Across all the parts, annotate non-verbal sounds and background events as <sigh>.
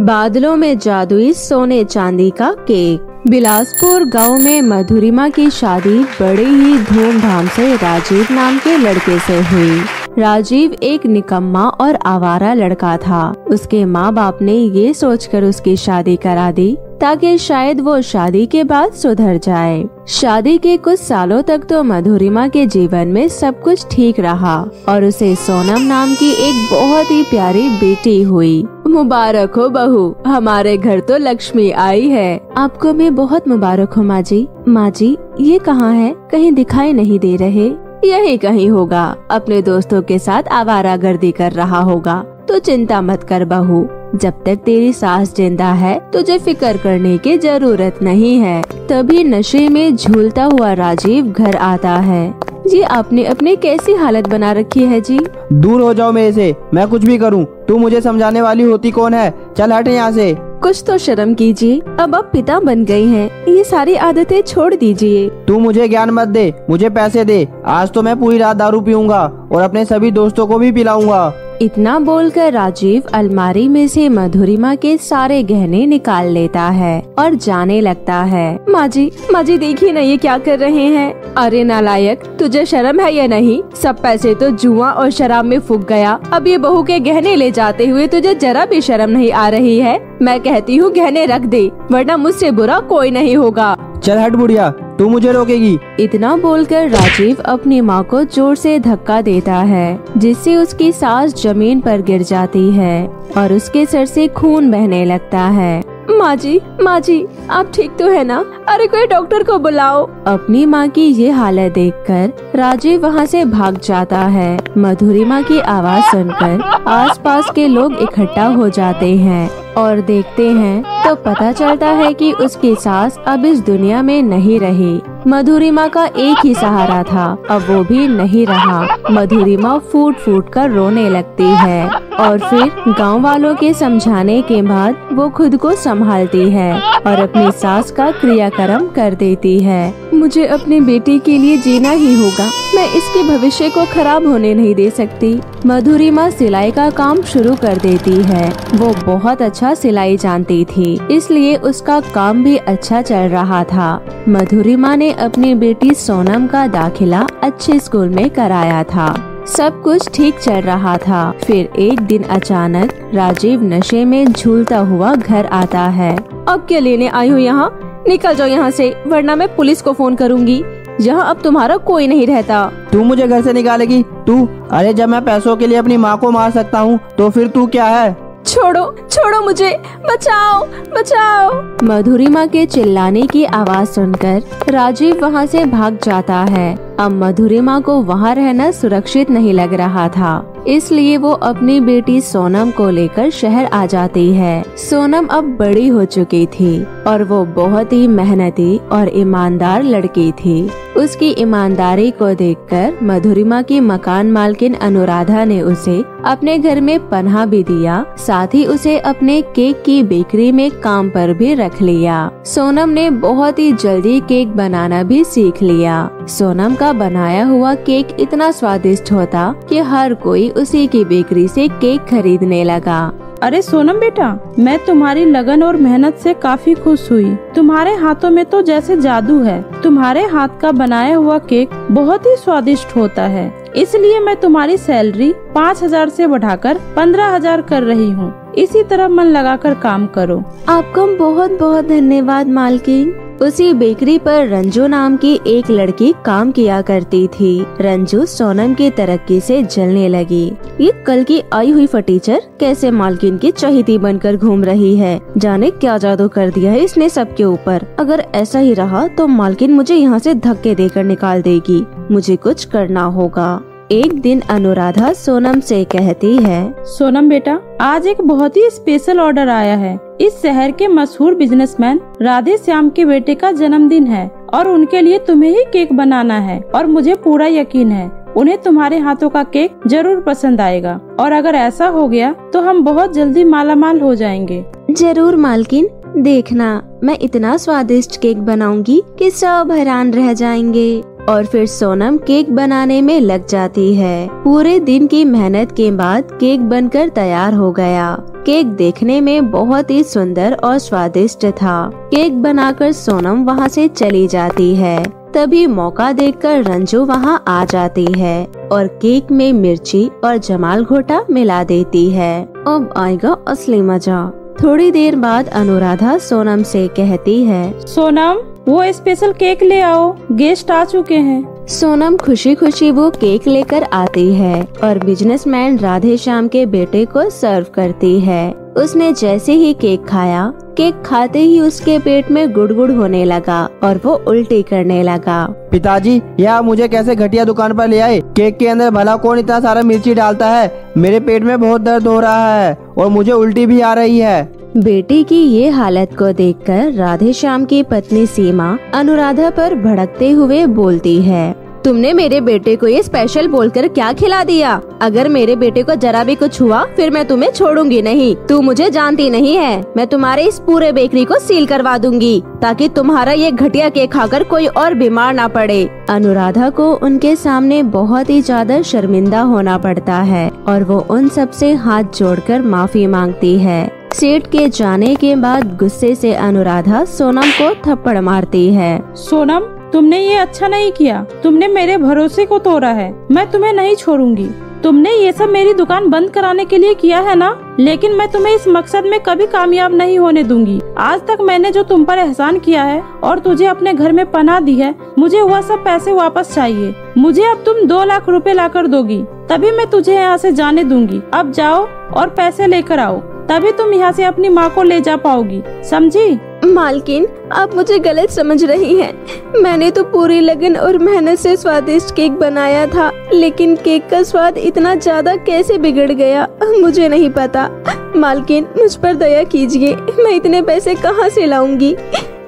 बादलों में जादुई सोने चांदी का केक। बिलासपुर गाँव में मधुरिमा की शादी बड़े ही धूमधाम से राजीव नाम के लड़के से हुई। राजीव एक निकम्मा और आवारा लड़का था। उसके माँ बाप ने ये सोचकर उसकी शादी करा दी ताकि शायद वो शादी के बाद सुधर जाए। शादी के कुछ सालों तक तो मधुरिमा के जीवन में सब कुछ ठीक रहा और उसे सोनम नाम की एक बहुत ही प्यारी बेटी हुई। मुबारक हो बहू, हमारे घर तो लक्ष्मी आई है। आपको मैं बहुत मुबारक हूँ माँ जी माँ जी ये कहाँ है? कहीं दिखाई नहीं दे रहे। यही कहीं होगा। अपने दोस्तों के साथ आवारा गर्दी कर रहा होगा। तो चिंता मत कर बहू। जब तक तेरी सास ज़िंदा है तुझे फ़िक्र करने की ज़रूरत नहीं है। तभी नशे में झूलता हुआ राजीव घर आता है। जी आपने अपने कैसी हालत बना रखी है जी? दूर हो जाओ मेरे से मैं कुछ भी करूँ। तू मुझे समझाने वाली होती कौन है? चल हट यहाँ से। कुछ तो शर्म कीजिए अब आप पिता बन गए हैं। ये सारी आदतें छोड़ दीजिए। तू मुझे ज्ञान मत दे मुझे पैसे दे। आज तो मैं पूरी रात दारू पीऊँगा और अपने सभी दोस्तों को भी पिलाऊँगा। इतना बोलकर राजीव अलमारी में से मधुरिमा के सारे गहने निकाल लेता है और जाने लगता है माँ जी माँ जी देखिए न ये क्या कर रहे हैं। अरे नालायक, तुझे शर्म है या नहीं? सब पैसे तो जुआ और शराब में फूक गया। अब ये बहू के गहने ले जाते हुए तुझे जरा भी शर्म नहीं आ रही है? मैं कहती हूँ, गहने रख दे, वरना मुझसे बुरा कोई नहीं होगा। चल हट बुढ़िया। तू मुझे रोकेगी। इतना बोलकर राजीव अपनी माँ को ज़ोर से धक्का देता है, जिससे उसकी सांस ज़मीन पर गिर जाती है और उसके सर से खून बहने लगता है। माँ जी माँ जी, आप ठीक तो है ना? अरे कोई डॉक्टर को बुलाओ। अपनी माँ की ये हालत देखकर राजीव वहाँ से भाग जाता है। मधुरिमा की आवाज़ सुनकर आसपास के लोग इकट्ठा हो जाते हैं। और देखते हैं तो पता चलता है कि उसकी सास अब इस दुनिया में नहीं रही। मधुरिमा का एक ही सहारा था, अब वो भी नहीं रहा। मधुरिमा फूट फूट कर रोने लगती है और फिर गाँव वालों के समझाने के बाद वो खुद को संभालती है और अपनी सास का क्रियाक्रम कर देती है। मुझे अपनी बेटी के लिए जीना ही होगा, मैं इसके भविष्य को खराब होने नहीं दे सकती। मधुरिमा सिलाई का काम शुरू कर देती है। वो बहुत अच्छा सिलाई जानती थी, इसलिए उसका काम भी अच्छा चल रहा था। मधुरिमा ने अपनी बेटी सोनम का दाखिला अच्छे स्कूल में कराया था। सब कुछ ठीक चल रहा था। फिर एक दिन अचानक राजीव नशे में झूलता हुआ घर आता है। अब क्या लेने आई हूँ यहाँ? निकल जाओ यहाँ से, वरना मैं पुलिस को फ़ोन करूँगी। यहाँ अब तुम्हारा कोई नहीं रहता। तू मुझे घर से निकालेगी। तू, अरे जब मैं पैसों के लिए अपनी माँ को मार सकता हूँ तो फिर तू क्या है? छोड़ो छोड़ो मुझे। बचाओ बचाओ। मधुरिमा के चिल्लाने की आवाज़ सुनकर राजीव वहाँ से भाग जाता है। अब मधुरिमा को वहाँ रहना सुरक्षित नहीं लग रहा था। इसलिए वो अपनी बेटी सोनम को लेकर शहर आ जाती है। सोनम अब बड़ी हो चुकी थी और वो बहुत ही मेहनती और ईमानदार लड़की थी। उसकी ईमानदारी को देखकर मधुरिमा की मकान मालकिन अनुराधा ने उसे अपने घर में पन्हा भी दिया, साथ ही उसे अपने केक की बेकरी में काम पर भी रख लिया। सोनम ने बहुत ही जल्दी केक बनाना भी सीख लिया। सोनम का बनाया हुआ केक इतना स्वादिष्ट होता कि हर कोई उसी की बेकरी से केक खरीदने लगा। अरे सोनम बेटा मैं तुम्हारी लगन और मेहनत से काफ़ी खुश हुई। तुम्हारे हाथों में तो जैसे जादू है। तुम्हारे हाथ का बनाया हुआ केक बहुत ही स्वादिष्ट होता है। इसलिए मैं तुम्हारी सैलरी पाँच हज़ार ऐसी बढ़ाकर पंद्रह हज़ार कर रही हूँ। इसी तरह मन लगाकर काम करो। आपका बहुत बहुत धन्यवाद मालकिन। उसी बेकरी पर रंजू नाम की एक लड़की काम किया करती थी। रंजू सोनम की तरक्की से जलने लगी। ये कल की आई हुई फटीचर कैसे मालकिन की चहिती बनकर घूम रही है? जाने क्या जादू कर दिया है इसने सबके ऊपर। अगर ऐसा ही रहा तो मालकिन मुझे यहाँ से धक्के देकर निकाल देगी। मुझे कुछ करना होगा। एक दिन अनुराधा सोनम से कहती है, सोनम बेटा, आज एक बहुत ही स्पेशल ऑर्डर आया है। इस शहर के मशहूर बिजनेसमैन राधे श्याम के बेटे का जन्मदिन है और उनके लिए तुम्हें ही केक बनाना है और मुझे पूरा यकीन है, उन्हें तुम्हारे हाथों का केक ज़रूर पसंद आएगा। और अगर ऐसा हो गया तो हम बहुत जल्दी माला माल हो जाएँगे। ज़रूर मालकिन, देखना, मैं इतना स्वादिष्ट केक बनाऊँगी कि सब हैरान रह जाएँगे। और फिर सोनम केक बनाने में लग जाती है। पूरे दिन की मेहनत के बाद केक बनकर तैयार हो गया। केक देखने में बहुत ही सुंदर और स्वादिष्ट था। केक बनाकर सोनम वहाँ से चली जाती है। तभी मौका देखकर रंजू वहाँ आ जाती है और केक में मिर्ची और जमाल घोटा मिला देती है। अब आएगा असली मज़ा। थोड़ी देर बाद अनुराधा सोनम से कहती है, सोनम, वो स्पेशल केक ले आओ। गेस्ट आ चुके हैं। सोनम खुशी खुशी वो केक लेकर आती है और बिजनेसमैन राधे श्याम के बेटे को सर्व करती है। उसने जैसे ही केक खाया केक खाते ही उसके पेट में गुड़गुड़ होने लगा और वो उल्टी करने लगा। पिताजी यह मुझे कैसे घटिया दुकान पर ले आए? केक के अंदर भला कौन इतना सारा मिर्ची डालता है? मेरे पेट में बहुत दर्द हो रहा है और मुझे उल्टी भी आ रही है। बेटी की ये हालत को देखकर राधे श्याम की पत्नी सीमा अनुराधा पर भड़कते हुए बोलती है तुमने मेरे बेटे को ये स्पेशल बोलकर क्या खिला दिया? अगर मेरे बेटे को जरा भी कुछ हुआ, फिर मैं तुम्हें छोड़ूँगी नहीं। तू मुझे जानती नहीं है। मैं तुम्हारे इस पूरे बेकरी को सील करवा दूँगी, ताकि तुम्हारा ये घटिया केक खाकर कोई और बीमार ना पड़े। अनुराधा को उनके सामने बहुत ही ज़्यादा शर्मिंदा होना पड़ता है, और वो उन सबसे हाथ जोड़कर माफ़ी मांगती है। सेठ के जाने के बाद गुस्से से अनुराधा सोनम को थप्पड़ मारती है। सोनम तुमने ये अच्छा नहीं किया। तुमने मेरे भरोसे को तोड़ा है। मैं तुम्हें नहीं छोड़ूँगी। तुमने ये सब मेरी दुकान बंद कराने के लिए किया है ना? लेकिन मैं तुम्हें इस मकसद में कभी कामयाब नहीं होने दूँगी। आज तक मैंने जो तुम पर एहसान किया है और तुझे अपने घर में पना दी है, मुझे वह सब पैसे वापस चाहिए। मुझे अब तुम दो लाख रुपए ला कर दोगी। तभी मैं तुझे यहाँ से जाने दूँगी। अब जाओ और पैसे लेकर आओ। तभी तुम यहाँ से अपनी माँ को ले जा पाओगी समझी? मालकिन आप मुझे गलत समझ रही हैं। मैंने तो पूरी लगन और मेहनत से स्वादिष्ट केक बनाया था लेकिन केक का स्वाद इतना ज़्यादा कैसे बिगड़ गया मुझे नहीं पता। मालकिन मुझ पर दया कीजिए मैं इतने पैसे कहाँ से लाऊँगी?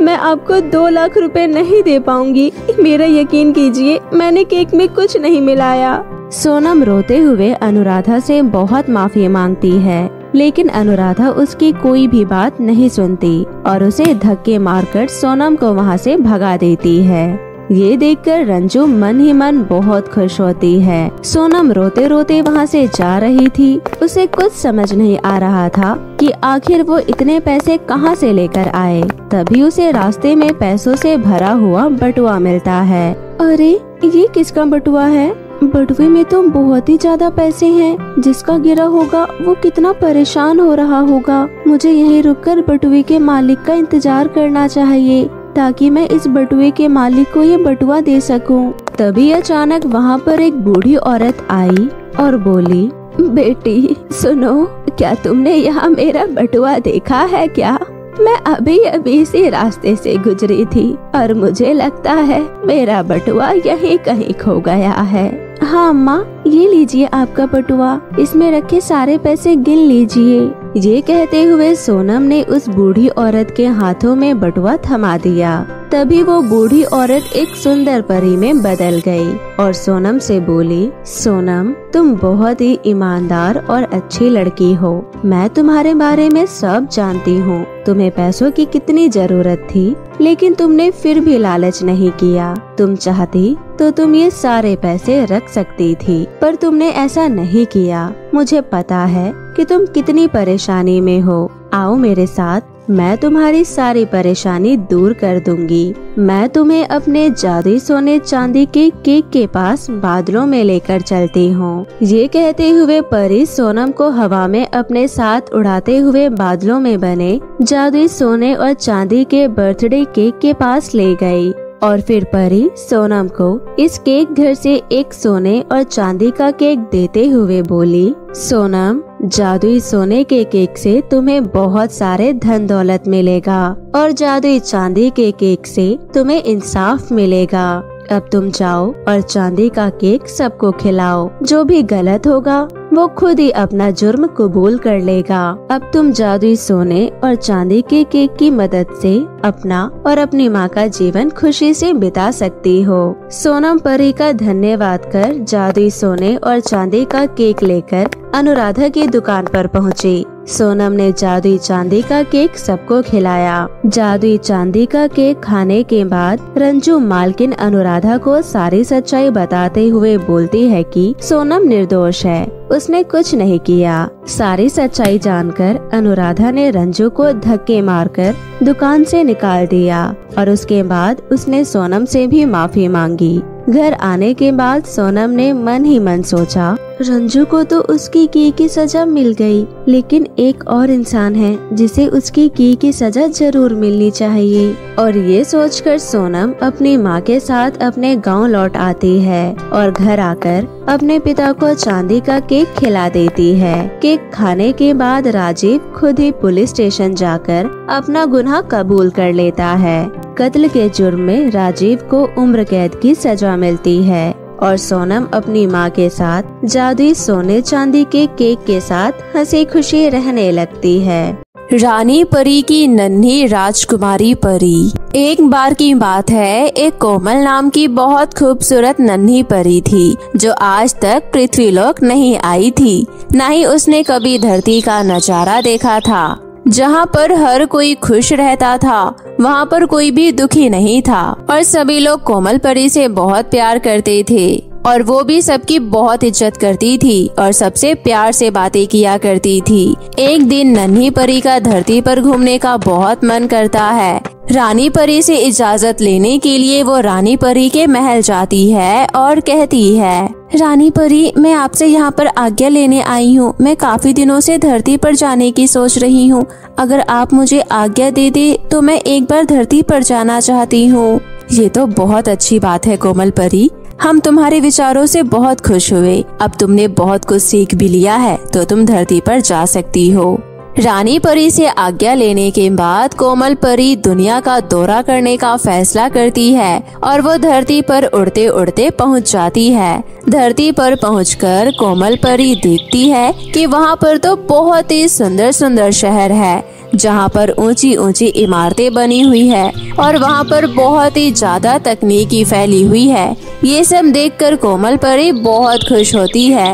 मैं आपको दो लाख रुपए नहीं दे पाऊँगी। मेरा यकीन कीजिए मैंने केक में कुछ नहीं मिलाया। सोनम रोते हुए अनुराधा से बहुत माफ़ी मांगती है। लेकिन अनुराधा उसकी कोई भी बात नहीं सुनती और उसे धक्के मारकर सोनम को वहाँ से भगा देती है। ये देखकर रंजू मन ही मन बहुत खुश होती है। सोनम रोते रोते वहाँ से जा रही थी। उसे कुछ समझ नहीं आ रहा था कि आखिर वो इतने पैसे कहाँ से लेकर आए। तभी उसे रास्ते में पैसों से भरा हुआ बटुआ मिलता है। अरे, ये किसका बटुआ है? बटुए में तो बहुत ही ज़्यादा पैसे हैं। जिसका गिरा होगा, वो कितना परेशान हो रहा होगा। मुझे यहीं रुककर बटुए के मालिक का इंतज़ार करना चाहिए, ताकि मैं इस बटुए के मालिक को ये बटुआ दे सकूँ। तभी अचानक वहाँ पर एक बूढ़ी औरत आई और बोली, बेटी, सुनो, क्या तुमने यहाँ मेरा बटुआ देखा है क्या? मैं अभी अभी इसी रास्ते से गुजरी थी और मुझे लगता है मेरा बटुआ यहीं कहीं खो गया है। हाँ अम्मा ये लीजिए आपका बटुआ इसमें रखे सारे पैसे गिन लीजिए। ये कहते हुए सोनम ने उस बूढ़ी औरत के हाथों में बटुआ थमा दिया। तभी वो बूढ़ी औरत एक सुंदर परी में बदल गई और सोनम से बोली, सोनम, तुम बहुत ही ईमानदार और अच्छी लड़की हो। मैं तुम्हारे बारे में सब जानती हूँ। तुम्हें पैसों की कितनी ज़रूरत थी? लेकिन तुमने फिर भी लालच नहीं किया। तुम चाहती तो तुम ये सारे पैसे रख सकती थी, पर तुमने ऐसा नहीं किया। मुझे पता है कि तुम कितनी परेशानी में हो। आओ मेरे साथ मैं तुम्हारी सारी परेशानी दूर कर दूँगी। मैं तुम्हें अपने जादुई सोने चांदी के केक के पास बादलों में लेकर चलती हूँ। ये कहते हुए परी सोनम को हवा में अपने साथ उड़ाते हुए बादलों में बने, जादुई सोने और चांदी के बर्थडे केक के पास ले गई और फिर परी सोनम को इस केक घर से एक सोने और चांदी का केक देते हुए बोली, सोनम जादुई सोने के केक से तुम्हें बहुत सारे धन दौलत मिलेगा और जादुई चांदी के केक से तुम्हें इंसाफ मिलेगा। अब तुम जाओ और चांदी का केक सबको खिलाओ। जो भी गलत होगा, वो खुद ही अपना जुर्म कबूल कर लेगा। अब तुम जादुई सोने और चांदी के केक की मदद से अपना और अपनी माँ का जीवन खुशी से बिता सकती हो। सोनम परी का धन्यवाद कर जादुई सोने और चांदी का केक लेकर अनुराधा की दुकान पर पहुँची। सोनम ने जादुई चांदी का केक सबको खिलाया। जादुई चांदी का केक खाने के बाद रंजू मालकिन अनुराधा को सारी सच्चाई बताते हुए बोलती है कि सोनम निर्दोष है। उसने कुछ नहीं किया। सारी सच्चाई जानकर अनुराधा ने रंजू को धक्के मारकर दुकान से निकाल दिया और उसके बाद उसने सोनम से भी माफ़ी मांगी। घर आने के बाद सोनम ने मन ही मन सोचा रंजू को तो उसकी की की सजा मिल गई, लेकिन एक और इंसान है जिसे उसकी की की सजा ज़रूर मिलनी चाहिए। और ये सोचकर सोनम अपनी माँ के साथ अपने गाँव लौट आती है और घर आकर अपने पिता को चांदी का केक खिला देती है। केक खाने के बाद राजीव खुद ही पुलिस स्टेशन जाकर अपना गुनाह कबूल कर लेता है। कत्ल के जुर्म में राजीव को उम्र कैद की सजा मिलती है और सोनम अपनी माँ के साथ जादुई सोने चांदी के केक के साथ हँसी खुशी रहने लगती है। रानी परी की नन्ही राजकुमारी परी। एक बार की बात है, एक कोमल नाम की बहुत खूबसूरत नन्ही परी थी, जो आज तक पृथ्वीलोक नहीं आई थी। न ही उसने कभी धरती का नज़ारा देखा था। जहाँ पर हर कोई खुश रहता था, वहाँ पर कोई भी दुखी नहीं था। और सभी लोग कोमल परी से बहुत प्यार करते थे। और वो भी सबकी बहुत इज़्ज़त करती थी और सबसे प्यार से बातें किया करती थी। एक दिन नन्ही परी का धरती पर घूमने का बहुत मन करता है। रानी परी से इजाज़त लेने के लिए वो रानी परी के महल जाती है और कहती है रानी परी, मैं आपसे यहाँ पर आज्ञा लेने आई हूँ। मैं काफ़ी दिनों से धरती पर जाने की सोच रही हूँ। अगर आप मुझे आज्ञा दे दे तो मैं एक बार धरती पर जाना चाहती हूँ। ये तो बहुत अच्छी बात है कोमल परी। हम तुम्हारे विचारों से बहुत खुश हुए। अब तुमने बहुत कुछ सीख भी लिया है तो तुम धरती पर जा सकती हो। रानी परी से आज्ञा लेने के बाद कोमल परी दुनिया का दौरा करने का फैसला करती है और वो धरती पर उड़ते उड़ते पहुँच जाती है। धरती पर पहुंचकर कोमल परी देखती है कि वहाँ पर तो बहुत ही सुंदर सुंदर शहर है, जहाँ पर ऊँची ऊँची इमारतें बनी हुई है और वहाँ पर बहुत ही ज़्यादा तकनीकी फैली हुई है। ये सब देखकर कोमल परी बहुत खुश होती है।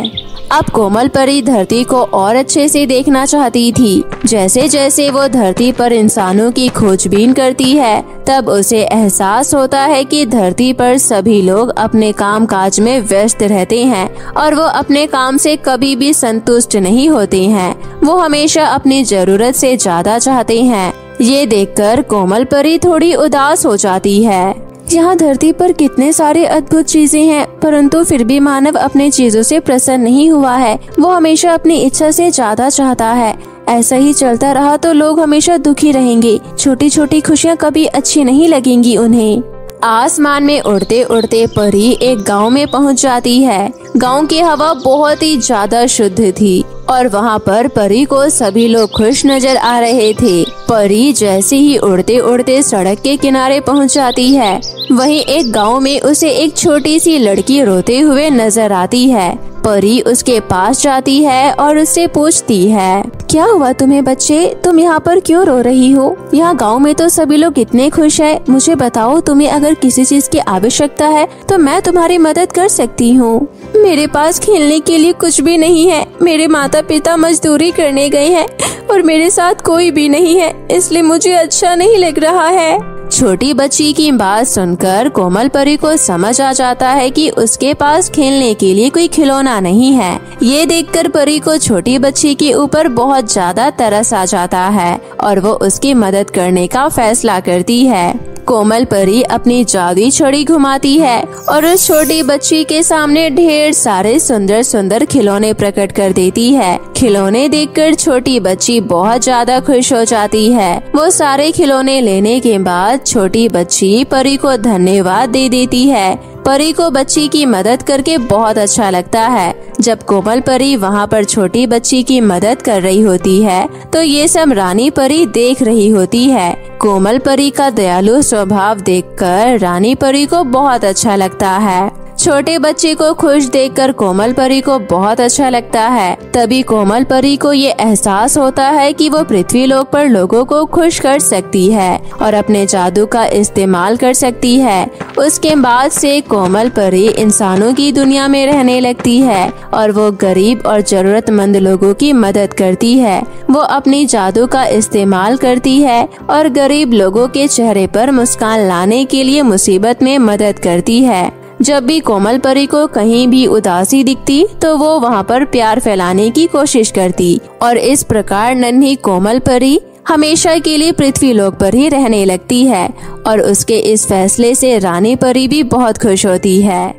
अब कोमल परी धरती को और अच्छे से देखना चाहती थी। जैसे जैसे वो धरती पर इंसानों की खोजबीन करती है, तब उसे एहसास होता है कि धरती पर सभी लोग अपने काम काज में व्यस्त रहते हैं और वो अपने काम से कभी भी संतुष्ट नहीं होते हैं। वो हमेशा अपनी ज़रूरत से ज़्यादा चाहते हैं। ये देखकर कोमल परी थोड़ी उदास हो जाती है। यहाँ धरती पर कितने सारे अद्भुत चीज़ें हैं, परंतु फिर भी मानव अपने चीज़ों से प्रसन्न नहीं हुआ है। वो हमेशा अपनी इच्छा से ज़्यादा चाहता है। ऐसा ही चलता रहा तो लोग हमेशा दुखी रहेंगे। छोटी छोटी खुशियाँ कभी अच्छी नहीं लगेंगी उन्हें। आसमान में उड़ते उड़ते परी एक गाँव में पहुँच जाती है। गाँव की हवा बहुत ही ज़्यादा शुद्ध थी। और वहाँ पर परी को सभी लोग खुश नज़र आ रहे थे। परी जैसे ही उड़ते उड़ते सड़क के किनारे पहुँच जाती है। वहीं एक गाँव में उसे एक छोटी सी लड़की रोते हुए नज़र आती है। परी उसके पास जाती है और उससे पूछती है, क्या हुआ तुम्हें बच्चे? तुम यहाँ पर क्यों रो रही हो? यहाँ गाँव में तो सभी लोग इतने खुश है। मुझे बताओ, तुम्हें अगर किसी चीज़ की आवश्यकता है तो मैं तुम्हारी मदद कर सकती हूँ। मेरे पास खेलने के लिए कुछ भी नहीं है। मेरे माता पिता मजदूरी करने गए हैं और मेरे साथ कोई भी नहीं है, इसलिए मुझे अच्छा नहीं लग रहा है। छोटी बच्ची की बात सुनकर कोमल परी को समझ आ जाता है कि उसके पास खेलने के लिए कोई खिलौना नहीं है। ये देखकर परी को छोटी बच्ची के ऊपर बहुत ज़्यादा तरस आ जाता है और वो उसकी मदद करने का फैसला करती है। कोमल परी अपनी जादुई छड़ी घुमाती है और उस छोटी बच्ची के सामने ढेर सारे सुंदर सुंदर खिलौने प्रकट कर देती है। खिलौने देखकर छोटी बच्ची बहुत ज़्यादा खुश हो जाती है। वो सारे खिलौने लेने के बाद छोटी बच्ची परी को धन्यवाद दे देती है। परी को बच्ची की मदद करके बहुत अच्छा लगता है। जब कोमल परी वहाँ पर छोटी बच्ची की मदद कर रही होती है तो ये सब रानी परी देख रही होती है। कोमल परी का दयालु स्वभाव देखकर रानी परी को बहुत अच्छा लगता है। छोटे बच्चे को खुश देखकर कोमल परी को बहुत अच्छा लगता है। तभी कोमल परी को ये एहसास होता है कि वो पृथ्वी लोक पर लोगों को खुश कर सकती है और अपने जादू का इस्तेमाल कर सकती है। उसके बाद से कोमल परी इंसानों की दुनिया में रहने लगती है और वो गरीब और जरूरतमंद लोगों की मदद करती है। वो अपनी जादू का इस्तेमाल करती है और गरीब लोगों के चेहरे पर मुस्कान लाने के लिए मुसीबत में मदद करती है। जब भी कोमल परी को कहीं भी उदासी दिखती तो वो वहाँ पर प्यार फैलाने की कोशिश करती। और इस प्रकार नन्ही कोमल परी हमेशा के लिए पृथ्वी लोक पर ही रहने लगती है, और उसके इस फैसले से रानी परी भी बहुत खुश होती है।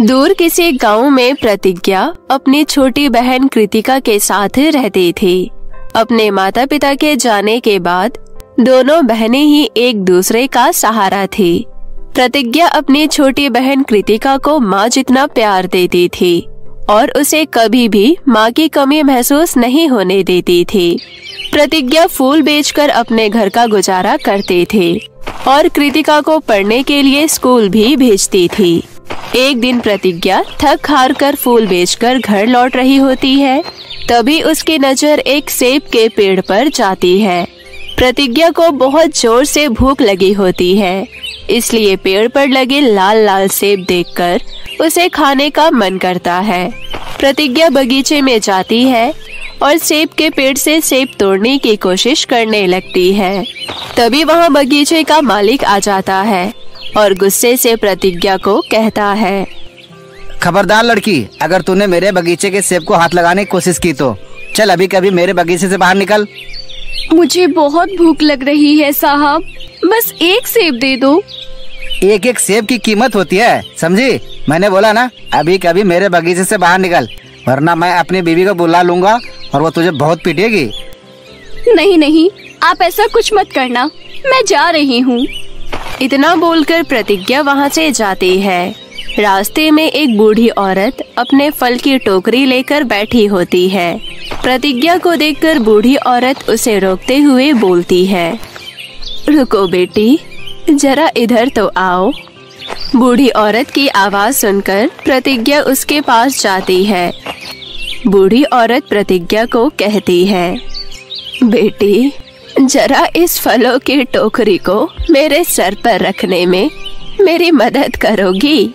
दूर किसी गाँव में प्रतिज्ञा अपनी छोटी बहन कृतिका के साथ रहती थी। अपने माता पिता के जाने के बाद दोनों बहनें ही एक दूसरे का सहारा थी। प्रतिज्ञा अपनी छोटी बहन कृतिका को माँ जितना प्यार देती थी और उसे कभी भी माँ की कमी महसूस नहीं होने देती थी। प्रतिज्ञा फूल बेचकर अपने घर का गुजारा करते थे और कृतिका को पढ़ने के लिए स्कूल भी भेजती थी। एक दिन प्रतिज्ञा थक हार कर फूल बेचकर घर लौट रही होती है, तभी उसकी नज़र एक सेब के पेड़ पर जाती है। प्रतिज्ञा को बहुत ज़ोर से भूख लगी होती है इसलिए पेड़ पर लगे लाल लाल सेब देखकर उसे खाने का मन करता है। प्रतिज्ञा बगीचे में जाती है और सेब के पेड़ से सेब तोड़ने की कोशिश करने लगती है। तभी वहाँ बगीचे का मालिक आ जाता है और गुस्से से प्रतिज्ञा को कहता है खबरदार लड़की अगर तूने मेरे बगीचे के सेब को हाथ लगाने की कोशिश की तो चल अभी कभी मेरे बगीचे से बाहर निकल। मुझे बहुत भूख लग रही है साहब। बस एक सेब दे दो। एक एक सेब की कीमत होती है समझी? मैंने बोला ना अभी कभी मेरे बगीचे से बाहर निकल वरना मैं अपनी बीवी को बुला लूँगा और वो तुझे बहुत पीटेगी। नहीं नहीं आप ऐसा कुछ मत करना मैं जा रही हूँ। इतना बोलकर प्रतिज्ञा वहाँ से जाती है। रास्ते में एक बूढ़ी औरत अपने फल की टोकरी लेकर बैठी होती है। प्रतिज्ञा को देखकर बूढ़ी औरत उसे रोकते हुए बोलती है रुको बेटी जरा इधर तो आओ। बूढ़ी औरत की आवाज़ सुनकर प्रतिज्ञा उसके पास जाती है। बूढ़ी औरत प्रतिज्ञा को कहती है, बेटी, जरा इस फलों की टोकरी को मेरे सर पर रखने में मेरी मदद करोगी।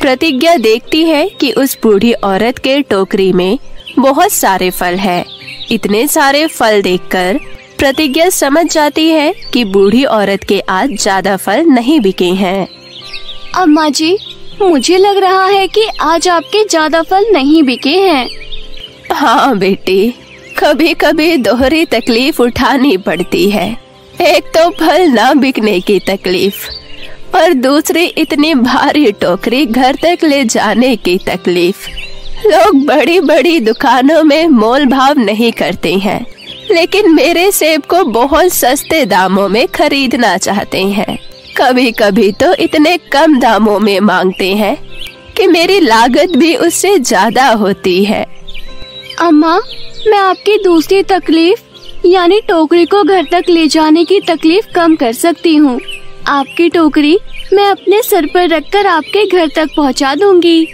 प्रतिज्ञा देखती है कि उस बूढ़ी औरत के टोकरी में बहुत सारे फल है। इतने सारे फल देखकर प्रतिज्ञा समझ जाती है कि बूढ़ी औरत के आज ज़्यादा फल नहीं बिके हैं। अम्मा जी मुझे लग रहा है कि आज आपके ज़्यादा फल नहीं बिके हैं। हाँ बेटी कभी कभी दोहरी तकलीफ़ उठानी पड़ती है। एक तो फल ना बिकने की तकलीफ़ और दूसरी इतनी भारी टोकरी घर तक ले जाने की तकलीफ़। लोग बड़ी बड़ी दुकानों में मोल भाव नहीं करते हैं। लेकिन मेरे सेब को बहुत सस्ते दामों में खरीदना चाहते हैं। कभी कभी तो इतने कम दामों में मांगते हैं कि मेरी लागत भी उससे ज़्यादा होती है। अम्मा मैं आपकी दूसरी तकलीफ़ यानी टोकरी को घर तक ले जाने की तकलीफ़ कम कर सकती हूँ। आपकी टोकरी मैं अपने सर पर रखकर आपके घर तक पहुँचा दूँगी।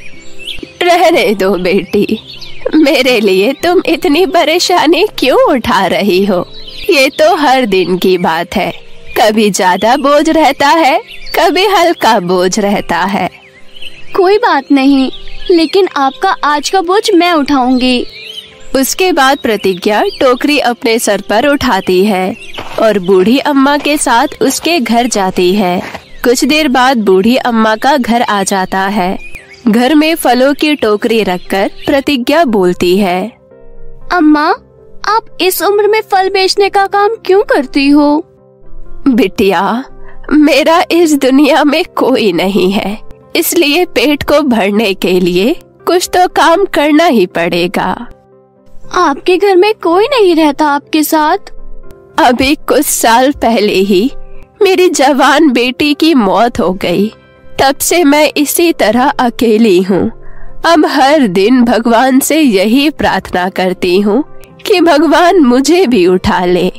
रहने दो बेटी। मेरे लिए तुम इतनी परेशानी क्यों उठा रही हो? ये तो हर दिन की बात है। कभी ज़्यादा बोझ रहता है कभी हल्का बोझ रहता है। कोई बात नहीं लेकिन आपका आज का बोझ मैं उठाऊँगी। उसके बाद प्रतिज्ञा टोकरी अपने सर पर उठाती है और बूढ़ी अम्मा के साथ उसके घर जाती है। कुछ देर बाद बूढ़ी अम्मा का घर आ जाता है। घर में फलों की टोकरी रखकर प्रतिज्ञा बोलती है। अम्मा आप इस उम्र में फल बेचने का काम क्यों करती हो? बिटिया मेरा इस दुनिया में कोई नहीं है। इसलिए पेट को भरने के लिए कुछ तो काम करना ही पड़ेगा। आपके घर में कोई नहीं रहता आपके साथ? अभी कुछ साल पहले ही मेरी जवान बेटी की मौत हो गई। तब से मैं इसी तरह अकेली हूँ। अब हर दिन भगवान से यही प्रार्थना करती हूँ कि भगवान मुझे भी उठा ले।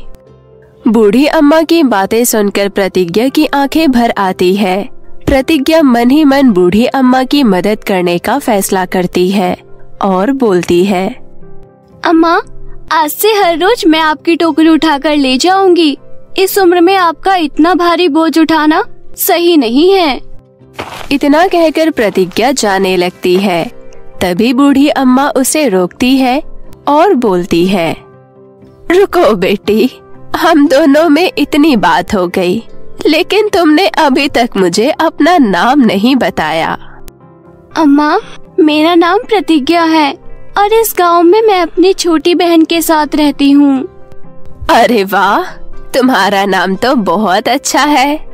बूढ़ी अम्मा की बातें सुनकर प्रतिज्ञा की आँखें भर आती है। प्रतिज्ञा मन ही मन बूढ़ी अम्मा की मदद करने का फैसला करती है और बोलती है, अम्मा, आज से हर रोज मैं आपकी टोकरी उठाकर ले जाऊँगी। इस उम्र में आपका इतना भारी बोझ उठाना सही नहीं है। इतना कहकर प्रतिज्ञा जाने लगती है। तभी बूढ़ी अम्मा उसे रोकती है और बोलती है रुको बेटी हम दोनों में इतनी बात हो गई लेकिन तुमने अभी तक मुझे अपना नाम नहीं बताया। अम्मा मेरा नाम प्रतिज्ञा है और इस गाँव में मैं अपनी छोटी बहन के साथ रहती हूँ। अरे वाह तुम्हारा नाम तो बहुत अच्छा है।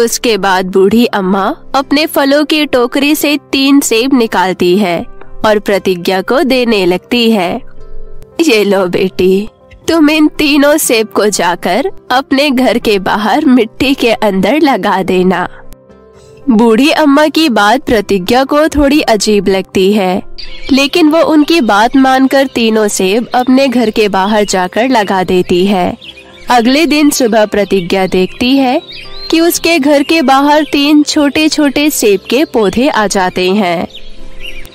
उसके बाद बूढ़ी अम्मा अपने फलों की टोकरी से तीन सेब निकालती है और प्रतिज्ञा को देने लगती है। ये लो बेटी, तुम इन तीनों सेब को जाकर अपने घर के बाहर मिट्टी के अंदर लगा देना। बूढ़ी अम्मा की बात प्रतिज्ञा को थोड़ी अजीब लगती है, लेकिन वो उनकी बात मानकर तीनों सेब अपने घर के बाहर जाकर लगा देती है। अगले दिन सुबह प्रतिज्ञा देखती है कि उसके घर के बाहर तीन छोटे छोटे सेब के पौधे आ जाते हैं।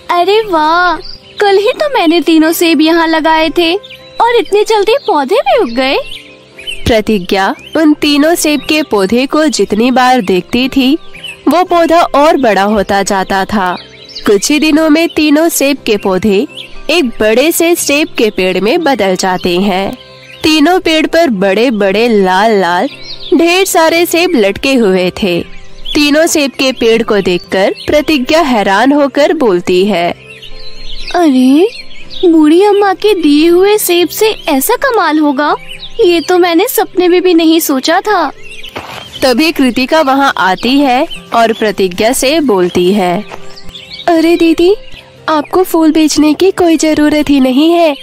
अरे वाह! कल ही तो मैंने तीनों सेब यहाँ लगाए थे और इतने जल्दी पौधे भी उग गए। प्रतिज्ञा उन तीनों सेब के पौधे को जितनी बार देखती थी वो पौधा और बड़ा होता जाता था। कुछ ही दिनों में तीनों सेब के पौधे एक बड़े से सेब के पेड़ में बदल जाते हैं। तीनों पेड़ पर बड़े बड़े लाल लाल ढेर सारे सेब लटके हुए थे। तीनों सेब के पेड़ को देखकर प्रतिज्ञा हैरान होकर बोलती है अरे बूढ़ी अम्मा के दिए हुए सेब से ऐसा कमाल होगा? ये तो मैंने सपने में भी नहीं सोचा था। तभी कृतिका वहाँ आती है और प्रतिज्ञा से बोलती है अरे दीदी आपको फूल बेचने की कोई ज़रूरत ही नहीं है।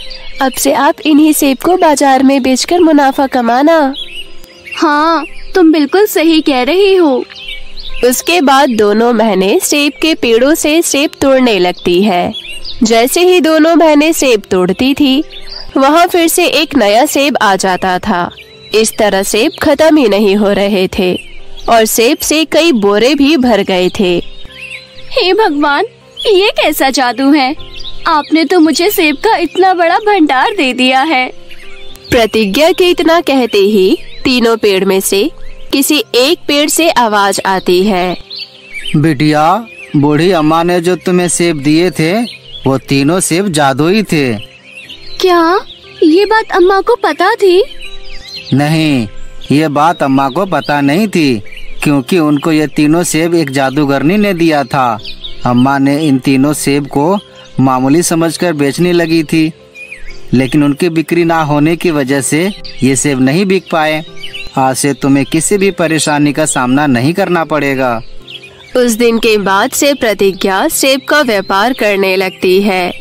अब से आप इन्हीं सेब को बाज़ार में बेचकर मुनाफा कमाना। हाँ तुम बिल्कुल सही कह रही हो। उसके बाद दोनों बहनें सेब के पेड़ों से सेब तोड़ने लगती है। जैसे ही दोनों बहनें सेब तोड़ती थी वहाँ फिर से एक नया सेब आ जाता था। इस तरह सेब खत्म ही नहीं हो रहे थे और सेब से कई बोरे भी भर गए थे। हे भगवान ये कैसा जादू है? आपने तो मुझे सेब का इतना बड़ा भंडार दे दिया है। प्रतिज्ञा के इतना कहते ही तीनों पेड़ में से किसी एक पेड़ से आवाज़ आती है। बिटिया बूढ़ी अम्मा ने जो तुम्हें सेब दिए थे वो तीनों सेब जादुई थे। क्या? ये बात अम्मा को पता थी? नहीं ये बात अम्मा को पता नहीं थी क्योंकि उनको ये तीनों सेब एक जादूगरनी ने दिया था। अम्मा ने इन तीनों सेब को मामूली समझकर बेचने लगी थी लेकिन उनकी बिक्री ना होने की वजह से ये सेब नहीं बिक पाए। आज से तुम्हें किसी भी परेशानी का सामना नहीं करना पड़ेगा। उस दिन के बाद से प्रतिज्ञा सेब का व्यापार करने लगती है।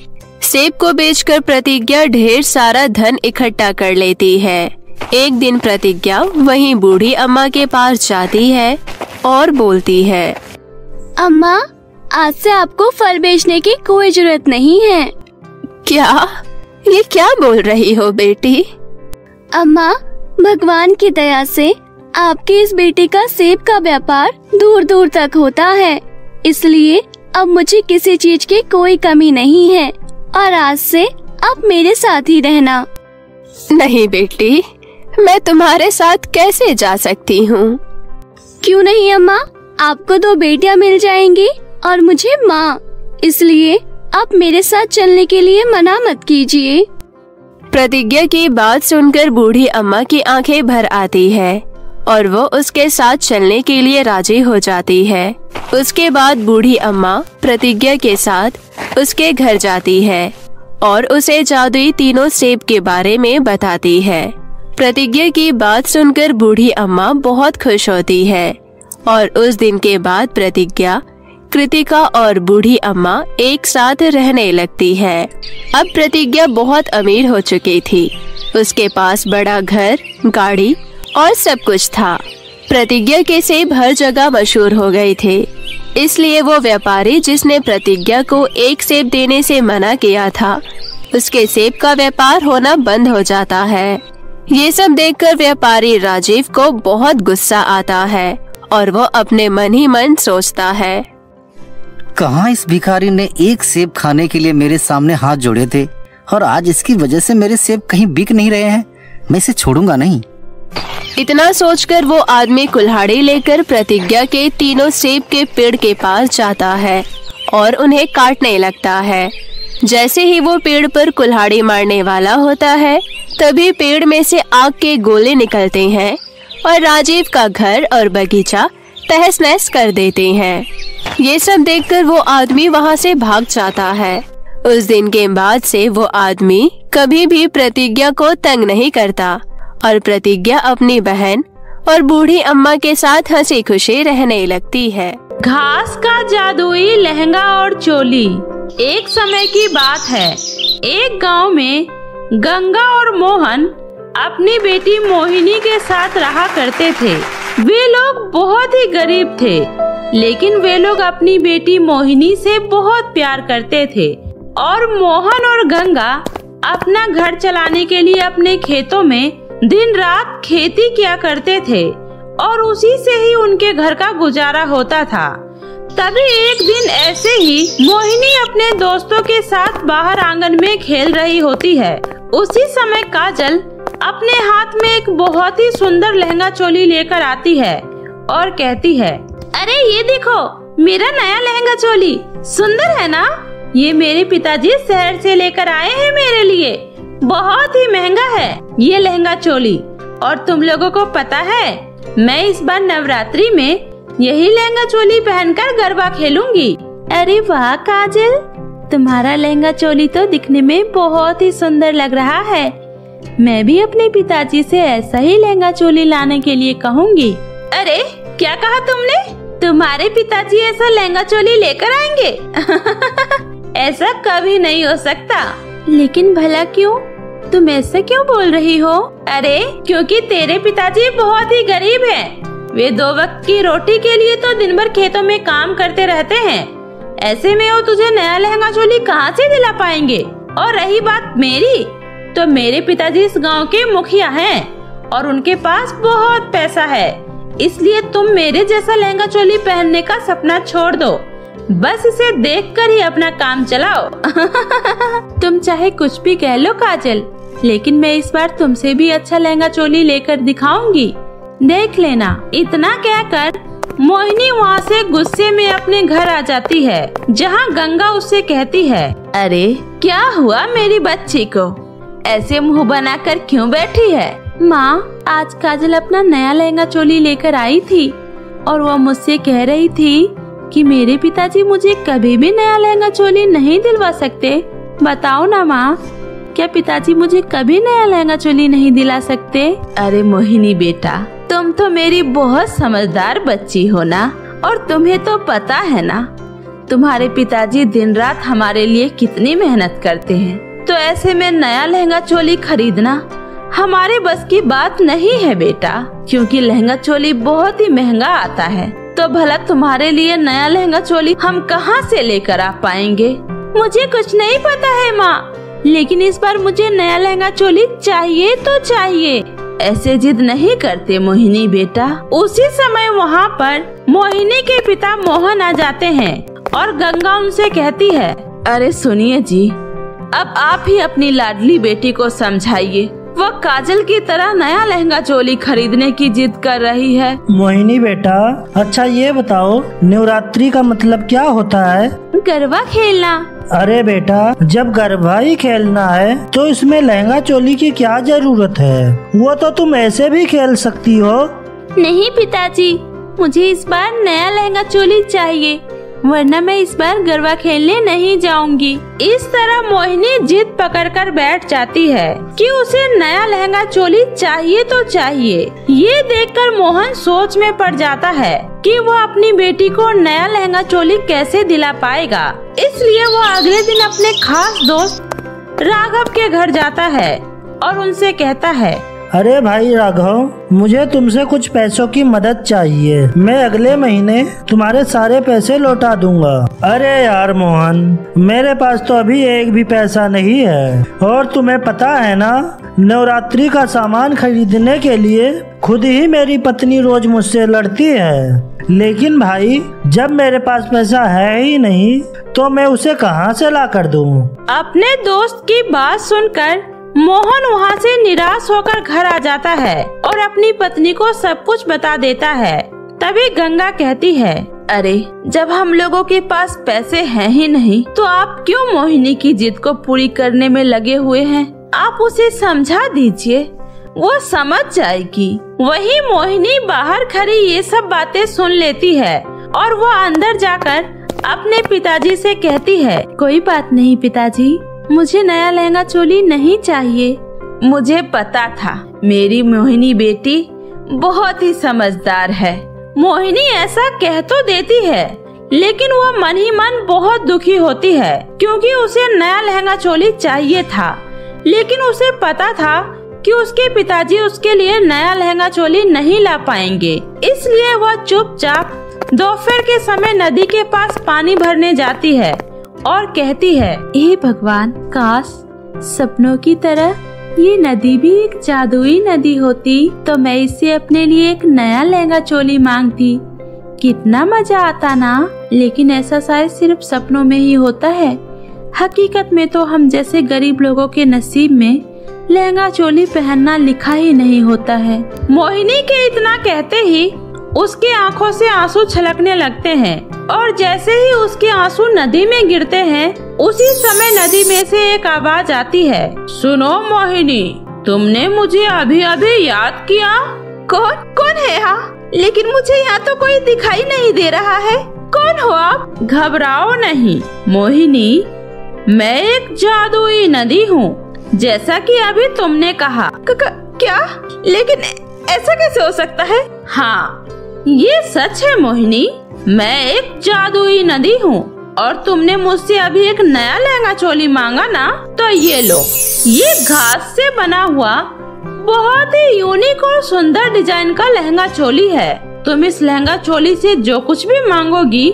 सेब को बेचकर प्रतिज्ञा ढेर सारा धन इकट्ठा कर लेती है। एक दिन प्रतिज्ञा वहीं बूढ़ी अम्मा के पास जाती है और बोलती है अम्मा आज से आपको फल बेचने की कोई ज़रूरत नहीं है। क्या? ये क्या बोल रही हो बेटी? अम्मा भगवान की दया से आपकी इस बेटी का सेब का व्यापार दूर दूर तक होता है। इसलिए अब मुझे किसी चीज़ की कोई कमी नहीं है और आज से आप मेरे साथ ही रहना। नहीं बेटी मैं तुम्हारे साथ कैसे जा सकती हूँ? क्यों नहीं अम्मा? आपको दो बेटियाँ मिल जाएँगी। और मुझे माँ, इसलिए आप मेरे साथ चलने के लिए मना मत कीजिए। प्रतिज्ञा की बात सुनकर बूढ़ी अम्मा की आँखें भर आती है और वो उसके साथ चलने के लिए राज़ी हो जाती है। उसके बाद बूढ़ी अम्मा प्रतिज्ञा के साथ उसके घर जाती है और उसे जादुई तीनों सेब के बारे में बताती है। प्रतिज्ञा की बात सुनकर बूढ़ी अम्मा बहुत खुश होती है और उस दिन के बाद प्रतिज्ञा कृतिका और बूढ़ी अम्मा एक साथ रहने लगती है। अब प्रतिज्ञा बहुत अमीर हो चुकी थी। उसके पास बड़ा घर, गाड़ी और सब कुछ था। प्रतिज्ञा के सेब हर जगह मशहूर हो गए थे। इसलिए वो व्यापारी जिसने प्रतिज्ञा को एक सेब देने से मना किया था, उसके सेब का व्यापार होना बंद हो जाता है। ये सब देखकर व्यापारी राजीव को बहुत गुस्सा आता है और वो अपने मन ही मन सोचता है। कहाँ इस भिखारी ने एक सेब खाने के लिए मेरे सामने हाथ जोड़े थे? और आज इसकी वजह से मेरे सेब कहीं बिक नहीं रहे हैं? मैं इसे छोड़ूँगा नहीं। इतना सोचकर वो आदमी कुल्हाड़ी लेकर प्रतिज्ञा के तीनों सेब के पेड़ के पास जाता है और उन्हें काटने लगता है। जैसे ही वो पेड़ पर कुल्हाड़ी मारने वाला होता है, तभी पेड़ में से आग के गोले निकलते हैं और राजीव का घर और बगीचा तहस नहस कर देते हैं। ये सब देखकर वो आदमी वहाँ से भाग जाता है। उस दिन के बाद से वो आदमी कभी भी प्रतिज्ञा को तंग नहीं करता और प्रतिज्ञा अपनी बहन और बूढ़ी अम्मा के साथ हँसी खुशी रहने लगती है। घास का जादुई लहंगा और चोली एक समय की बात है। एक गाँव में गंगा और मोहन अपनी बेटी मोहिनी के साथ रहा करते थे। वे लोग बहुत ही गरीब थे, लेकिन वे लोग अपनी बेटी मोहिनी से बहुत प्यार करते थे और मोहन और गंगा अपना घर चलाने के लिए अपने खेतों में दिन रात खेती किया करते थे और उसी से ही उनके घर का गुजारा होता था। तभी एक दिन ऐसे ही मोहिनी अपने दोस्तों के साथ बाहर आँगन में खेल रही होती है। उसी समय काजल अपने हाथ में एक बहुत ही सुंदर लहंगा चोली लेकर आती है और कहती है, अरे ये देखो, मेरा नया लहंगा चोली, सुंदर है ना? ये मेरे पिताजी शहर से लेकर आए हैं मेरे लिए। बहुत ही महँगा है ये लहंगा चोली। और तुम लोगों को पता है, मैं इस बार नवरात्रि में यही लहंगा चोली पहनकर गरबा खेलूँगी। अरे वाह, काजल। तुम्हारा लहंगा चोली तो दिखने में बहुत ही सुंदर लग रहा है। मैं भी अपने पिताजी से ऐसा ही लहंगा चोली लाने के लिए कहूँगी। अरे, क्या कहा तुमने? तुम्हारे पिताजी ऐसा लहंगा चोली लेकर आएँगे? <laughs> ऐसा कभी नहीं हो सकता। लेकिन भला क्यों? तुम ऐसा क्यों बोल रही हो? अरे, क्योंकि तेरे पिताजी बहुत ही गरीब हैं। वे दो वक्त की रोटी के लिए तो दिन भर खेतों में काम करते रहते हैं। ऐसे में वो तुझे नया लहंगा चोली कहाँ से दिला पाएँगे? और रही बात मेरी तो मेरे पिताजी इस गाँव के मुखिया हैं और उनके पास बहुत पैसा है। इसलिए तुम मेरे जैसा लहंगा चोली पहनने का सपना छोड़ दो। बस इसे देखकर ही अपना काम चलाओ। <laughs> तुम चाहे कुछ भी कह लो, काजल, लेकिन मैं इस बार तुमसे भी अच्छा लहंगा चोली लेकर दिखाऊँगी। देख लेना। इतना कहकर मोहिनी वहाँ से गुस्से में अपने घर आ जाती है, जहाँ गंगा उससे कहती है, अरे, क्या हुआ मेरी बच्ची को? ऐसे मुँह बनाकर क्यों बैठी है? माँ, आज काजल अपना नया लहंगा चोली लेकर आई थी, और वो मुझसे कह रही थी कि मेरे पिताजी मुझे कभी भी नया लहंगा चोली नहीं दिलवा सकते। बताओ ना माँ, क्या पिताजी मुझे कभी नया लहंगा चोली नहीं दिला सकते? अरे मोहिनी बेटा तुम तो मेरी बहुत समझदार बच्ची हो ना? और तुम्हें तो पता है ना? तुम्हारे पिताजी दिन रात हमारे लिए कितनी मेहनत करते हैं। तो ऐसे में नया लहंगा चोली खरीदना हमारे बस की बात नहीं है बेटा, क्योंकि लहंगा चोली बहुत ही महँगा आता है। तो भला तुम्हारे लिए नया लहंगा चोली हम कहाँ से लेकर आ पाएँगे? मुझे कुछ नहीं पता है माँ, लेकिन इस बार मुझे नया लहंगा चोली चाहिए तो चाहिए। ऐसे जिद नहीं करते मोहिनी बेटा। उसी समय वहाँ पर मोहिनी के पिता मोहन आ जाते हैं और गंगा उनसे कहती है, अरे सुनिए जी, अब आप ही अपनी लाडली बेटी को समझाइए। वह काजल की तरह नया लहंगा चोली खरीदने की जिद कर रही है। मोहिनी बेटा अच्छा ये बताओ नवरात्रि का मतलब क्या होता है? गरबा खेलना। अरे बेटा जब गरबा ही खेलना है तो इसमें लहंगा चोली की क्या ज़रूरत है? वो तो तुम ऐसे भी खेल सकती हो। नहीं पिताजी मुझे इस बार नया लहंगा चोली चाहिए। वरना मैं इस बार गरबा खेलने नहीं जाऊँगी। इस तरह मोहिनी जिद पकड़कर बैठ जाती है कि उसे नया लहंगा चोली चाहिए तो चाहिए। ये देखकर मोहन सोच में पड़ जाता है कि वो अपनी बेटी को नया लहंगा चोली कैसे दिला पाएगा। इसलिए वो अगले दिन अपने खास दोस्त राघव के घर जाता है और उनसे कहता है अरे भाई राघव, मुझे तुमसे कुछ पैसों की मदद चाहिए। मैं अगले महीने तुम्हारे सारे पैसे लौटा दूँगा। अरे यार मोहन, मेरे पास तो अभी एक भी पैसा नहीं है। और तुम्हें पता है ना, नवरात्रि का सामान खरीदने के लिए खुद ही मेरी पत्नी रोज मुझसे लड़ती है। लेकिन भाई, जब मेरे पास पैसा है ही नहीं तो मैं उसे कहाँ से ला कर दूँ? अपने दोस्त की बात सुनकर मोहन वहाँ से निराश होकर घर आ जाता है और अपनी पत्नी को सब कुछ बता देता है। तभी गंगा कहती है, अरे, जब हम लोगों के पास पैसे हैं ही नहीं तो आप क्यों मोहिनी की जिद को पूरी करने में लगे हुए हैं? आप उसे समझा दीजिए, वो समझ जाएगी। वही मोहिनी बाहर खड़ी ये सब बातें सुन लेती है और वो अंदर जाकर अपने पिताजी से कहती है, कोई बात नहीं पिताजी मुझे नया लहंगा चोली नहीं चाहिए। मुझे पता था, मेरी मोहिनी बेटी बहुत ही समझदार है। मोहिनी ऐसा कह तो देती है, लेकिन वो मन ही मन बहुत दुखी होती है, क्योंकि उसे नया लहंगा चोली चाहिए था। लेकिन उसे पता था कि उसके पिताजी उसके लिए नया लहंगा चोली नहीं ला पाएँगे। इसलिए वह चुपचाप दोपहर के समय नदी के पास पानी भरने जाती है। और कहती है, हे भगवान, काश सपनों की तरह ये नदी भी एक जादुई नदी होती तो मैं इससे अपने लिए एक नया लहंगा चोली मांगती। कितना मज़ा आता ना? लेकिन ऐसा शायद सिर्फ़ सपनों में ही होता है। हकीकत में तो हम जैसे गरीब लोगों के नसीब में लहंगा चोली पहनना लिखा ही नहीं होता है। मोहिनी के इतना कहते ही उसके आँखों से आँसू छलकने लगते हैं और जैसे ही उसके आँसू नदी में गिरते हैं उसी समय नदी में से एक आवाज़ आती है। सुनो मोहिनी तुमने मुझे अभी अभी याद किया? कौन कौन है यहाँ लेकिन मुझे यहाँ तो कोई दिखाई नहीं दे रहा है। कौन हो आप? घबराओ नहीं मोहिनी। मैं एक जादुई नदी हूँ जैसा कि अभी तुमने कहा। क, क, क्या? लेकिन ऐसा कैसे हो सकता है? हाँ ये सच है मोहिनी, मैं एक जादुई नदी हूँ, और तुमने मुझसे अभी एक नया लहंगा चोली मांगा ना? तो ये लो। ये घास से बना हुआ, बहुत ही यूनिक और सुंदर डिज़ाइन का लहंगा चोली है। तुम इस लहंगा चोली से जो कुछ भी मांगोगी,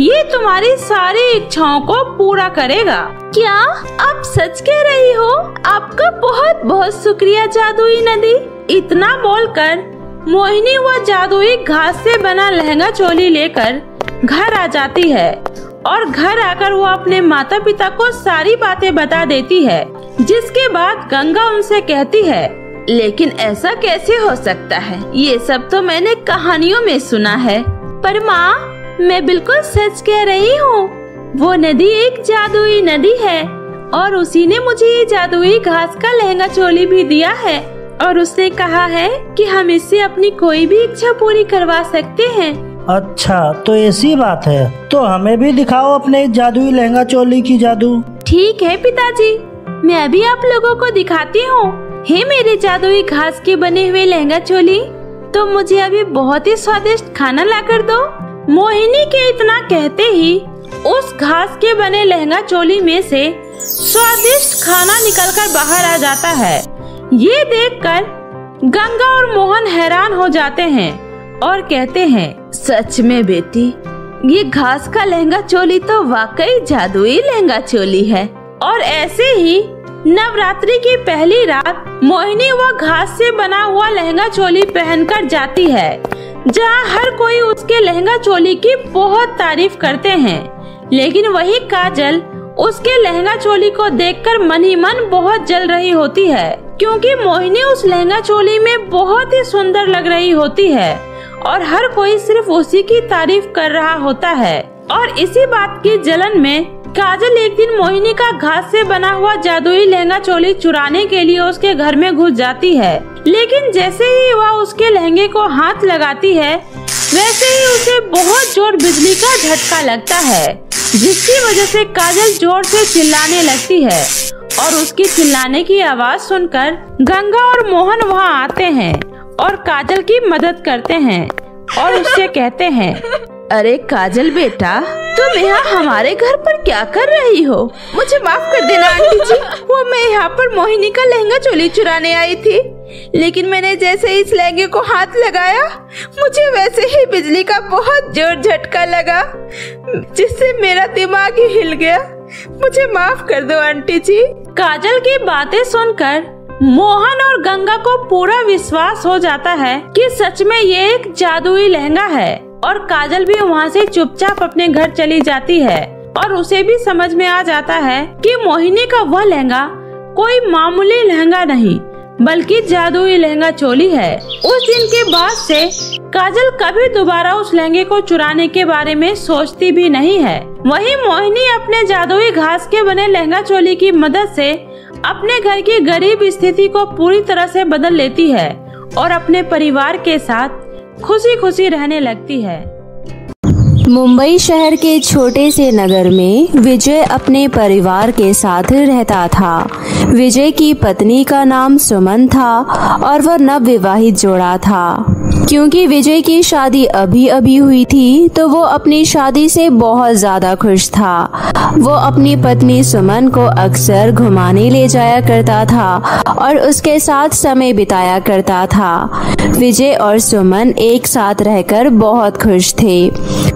ये तुम्हारी सारी इच्छाओं को पूरा करेगा। क्या आप सच कह रही हो? आपका बहुत बहुत शुक्रिया जादुई नदी। इतना बोलकर मोहिनी वह जादुई घास से बना लहंगा चोली लेकर घर आ जाती है और घर आकर वो अपने माता पिता को सारी बातें बता देती है, जिसके बाद गंगा उनसे कहती है, लेकिन ऐसा कैसे हो सकता है? ये सब तो मैंने कहानियों में सुना है। पर माँ, मैं बिल्कुल सच कह रही हूँ, वो नदी एक जादुई नदी है और उसी ने मुझे ये जादुई घास का लहंगा चोली भी दिया है। और उसने कहा है कि हम इससे अपनी कोई भी इच्छा पूरी करवा सकते हैं। अच्छा तो ऐसी बात है। तो हमें भी दिखाओ अपने जादुई लहंगा चोली की जादू। ठीक है पिताजी मैं अभी आप लोगों को दिखाती हूँ। हे मेरे जादुई घास के बने हुए लहंगा चोली तो मुझे अभी बहुत ही स्वादिष्ट खाना ला कर दो। मोहिनी के इतना कहते ही उस घास के बने लहंगा चोली में से स्वादिष्ट खाना निकलकर बाहर आ जाता है। ये देखकर गंगा और मोहन हैरान हो जाते हैं और कहते हैं, सच में बेटी, ये घास का लहंगा चोली तो वाकई जादुई लहंगा चोली है। और ऐसे ही नवरात्रि की पहली रात मोहिनी वह घास से बना हुआ लहंगा चोली पहनकर जाती है, जहाँ हर कोई उसके लहंगा चोली की बहुत तारीफ़ करते हैं। लेकिन वही काजल उसके लहंगा चोली को देखकर मन ही मन बहुत जल रही होती है। क्योंकि मोहिनी उस लहंगा चोली में बहुत ही सुंदर लग रही होती है और हर कोई सिर्फ़ उसी की तारीफ़ कर रहा होता है। और इसी बात की जलन में काजल एक दिन मोहिनी का घास से बना हुआ जादुई लहंगा चोली चुराने के लिए उसके घर में घुस जाती है। लेकिन जैसे ही वह उसके लहंगे को हाथ लगाती है, वैसे ही उसे बहुत ज़ोर बिजली का झटका लगता है, जिसकी वजह से काजल ज़ोर से चिल्लाने लगती है और उसकी चिल्लाने की आवाज़ सुनकर गंगा और मोहन वहाँ आते हैं और काजल की मदद करते हैं और उससे कहते हैं, अरे काजल बेटा, तुम यहाँ हमारे घर पर क्या कर रही हो? मुझे माफ़ कर देना, आंटी जी। वो मैं यहाँ पर मोहिनी का लहंगा चोली चुराने आई थी। लेकिन मैंने जैसे इस लहंगे को हाथ लगाया, मुझे वैसे ही बिजली का बहुत ज़ोर झटका लगा, जिससे मेरा दिमाग ही हिल गया। मुझे माफ़ कर दो, आंटी जी। काजल की बातें सुनकर मोहन और गंगा को पूरा विश्वास हो जाता है कि सच में ये एक जादुई लहंगा है और काजल भी वहाँ से चुपचाप अपने घर चली जाती है और उसे भी समझ में आ जाता है कि मोहिनी का वह लहंगा कोई मामूली लहंगा नहीं बल्कि जादुई लहंगा चोली है। उस दिन के बाद से काजल कभी दोबारा उस लहंगे को चुराने के बारे में सोचती भी नहीं है। वहीं मोहिनी अपने जादुई घास के बने लहंगा चोली की मदद से अपने घर की गरीब स्थिति को पूरी तरह से बदल लेती है और अपने परिवार के साथ खुशी खुशी रहने लगती है। मुंबई शहर के छोटे से नगर में विजय अपने परिवार के साथ रहता था। विजय की पत्नी का नाम सुमन था और वह नव विवाहित जोड़ा था। क्योंकि विजय की शादी अभी अभी हुई थी तो वो अपनी शादी से बहुत ज़्यादा खुश था। वो अपनी पत्नी सुमन को अक्सर घुमाने ले जाया करता था और उसके साथ समय बिताया करता था। विजय और सुमन एक साथ रहकर बहुत खुश थे।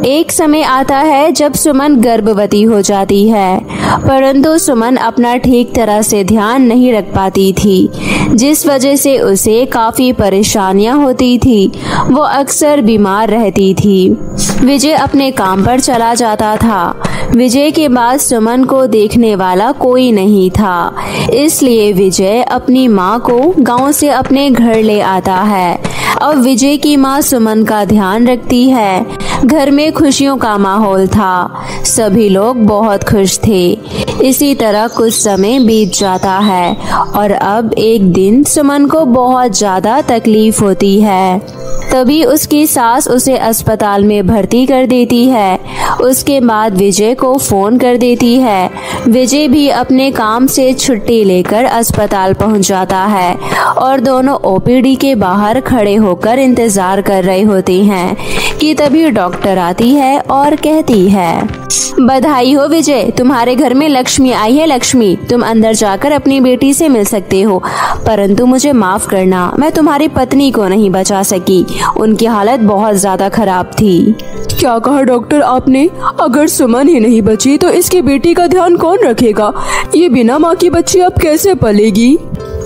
एक समय आता है जब सुमन गर्भवती हो जाती है, परंतु सुमन अपना ठीक तरह से ध्यान नहीं रख पाती थी। जिस वजह से उसे काफ़ी परेशानियाँ होती थी, वो अक्सर बीमार रहती थी। विजय अपने काम पर चला जाता था। विजय के बाद सुमन को देखने वाला कोई नहीं था। इसलिए विजय अपनी माँ को गाँव से अपने घर ले आता है। अब विजय की माँ सुमन का ध्यान रखती है। घर में खुशियों का माहौल था। सभी लोग बहुत खुश थे। इसी तरह कुछ समय बीत जाता है और अब एक दिन सुमन को बहुत ज़्यादा तकलीफ़ होती है। तभी उसकी सास उसे अस्पताल में भर्ती कर देती है। उसके बाद विजय को फ़ोन कर देती है। विजय भी अपने काम से छुट्टी लेकर अस्पताल पहुँच जाता है और दोनों ओपीडी के बाहर खड़े होकर इंतज़ार कर रहे होते हैं कि तभी डॉक्टर आती है और कहती है, बधाई हो विजय, तुम्हारे घर में लक्ष्मी आई है, लक्ष्मी। तुम अंदर जाकर अपनी बेटी से मिल सकते हो। परंतु मुझे माफ़ करना, मैं तुम्हारी पत्नी को नहीं बचा सकी। उनकी हालत बहुत ज़्यादा खराब थी। क्या कहा डॉक्टर? आपने? अगर सुमन ही नहीं बची तो इसकी बेटी का ध्यान कौन रखेगा? ये बिना माँ की बच्ची अब कैसे पलेगी?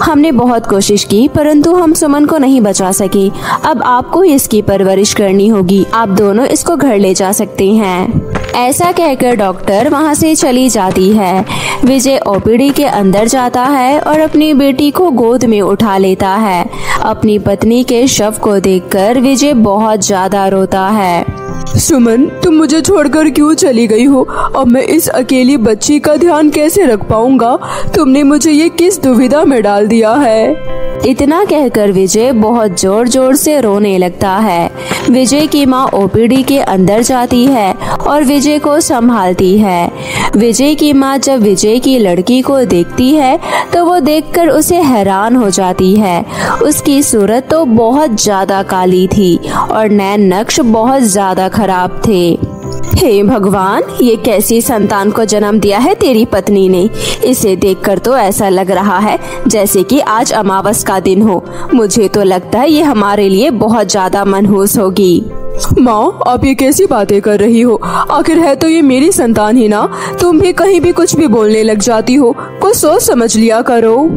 हमने बहुत कोशिश की, परंतु हम सुमन को नहीं बचा सके। अब आपको ही इसकी परवरिश करनी होगी। आप दोनों इसको घर ले जा सकते हैं। ऐसा कहकर डॉक्टर वहाँ से चली जाती है। विजय ओपीडी के अंदर जाता है और अपनी बेटी को गोद में उठा लेता है। अपनी पत्नी के शव को देखकर विजय बहुत ज़्यादा रोता है। सुमन, तुम मुझे छोड़कर क्यों चली गई हो? अब मैं इस अकेली बच्ची का ध्यान कैसे रख पाऊँगा? तुमने मुझे ये किस दुविधा में डाल दिया है? इतना कहकर विजय बहुत ज़ोर ज़ोर से रोने लगता है। विजय की माँ ओपीडी के अंदर जाती है और विजय को संभालती है। विजय की माँ जब विजय की लड़की को देखती है तो वो देखकर उसे हैरान हो जाती है। उसकी सूरत तो बहुत ज़्यादा काली थी और नैन नक्श बहुत ज़्यादा खराब थे। हे भगवान, ये कैसी संतान को जन्म दिया है तेरी पत्नी ने? इसे देखकर तो ऐसा लग रहा है जैसे कि आज अमावस का दिन हो। मुझे तो लगता है ये हमारे लिए बहुत ज़्यादा मनहूस होगी। माँ, आप ये कैसी बातें कर रही हो? आखिर है तो ये मेरी संतान ही ना? तुम भी कहीं भी कुछ भी बोलने लग जाती हो। कुछ सोच समझ लिया करो।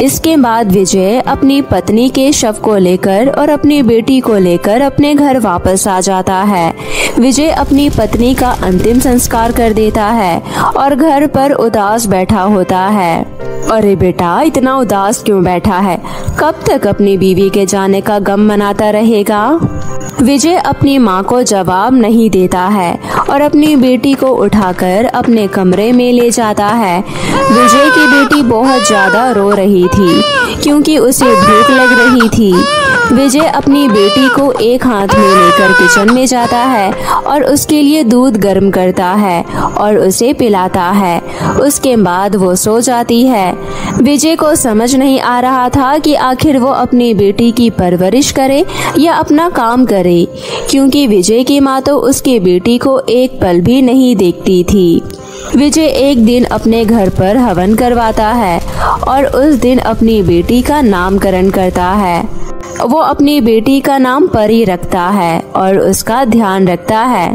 इसके बाद विजय अपनी पत्नी के शव को लेकर और अपनी बेटी को लेकर अपने घर वापस आ जाता है। विजय अपनी पत्नी का अंतिम संस्कार कर देता है और घर पर उदास बैठा होता है। अरे बेटा, इतना उदास क्यों बैठा है? कब तक अपनी बीवी के जाने का गम मनाता रहेगा? विजय अपनी माँ को जवाब नहीं देता है और अपनी बेटी को उठाकर अपने कमरे में ले जाता है। विजय की बेटी बहुत ज़्यादा रो रही थी, क्योंकि उसे भूख लग रही थी। विजय अपनी बेटी को एक हाथ में लेकर किचन में जाता है और उसके लिए दूध गर्म करता है और उसे पिलाता है। उसके बाद वो सो जाती है। विजय को समझ नहीं आ रहा था कि आखिर वो अपनी बेटी की परवरिश करे या अपना काम करे, क्योंकि विजय की माँ तो उसकी बेटी को एक पल भी नहीं देखती थी। विजय एक दिन अपने घर पर हवन करवाता है और उस दिन अपनी बेटी का नामकरण करता है। वो अपनी बेटी का नाम परी रखता है और उसका ध्यान रखता है।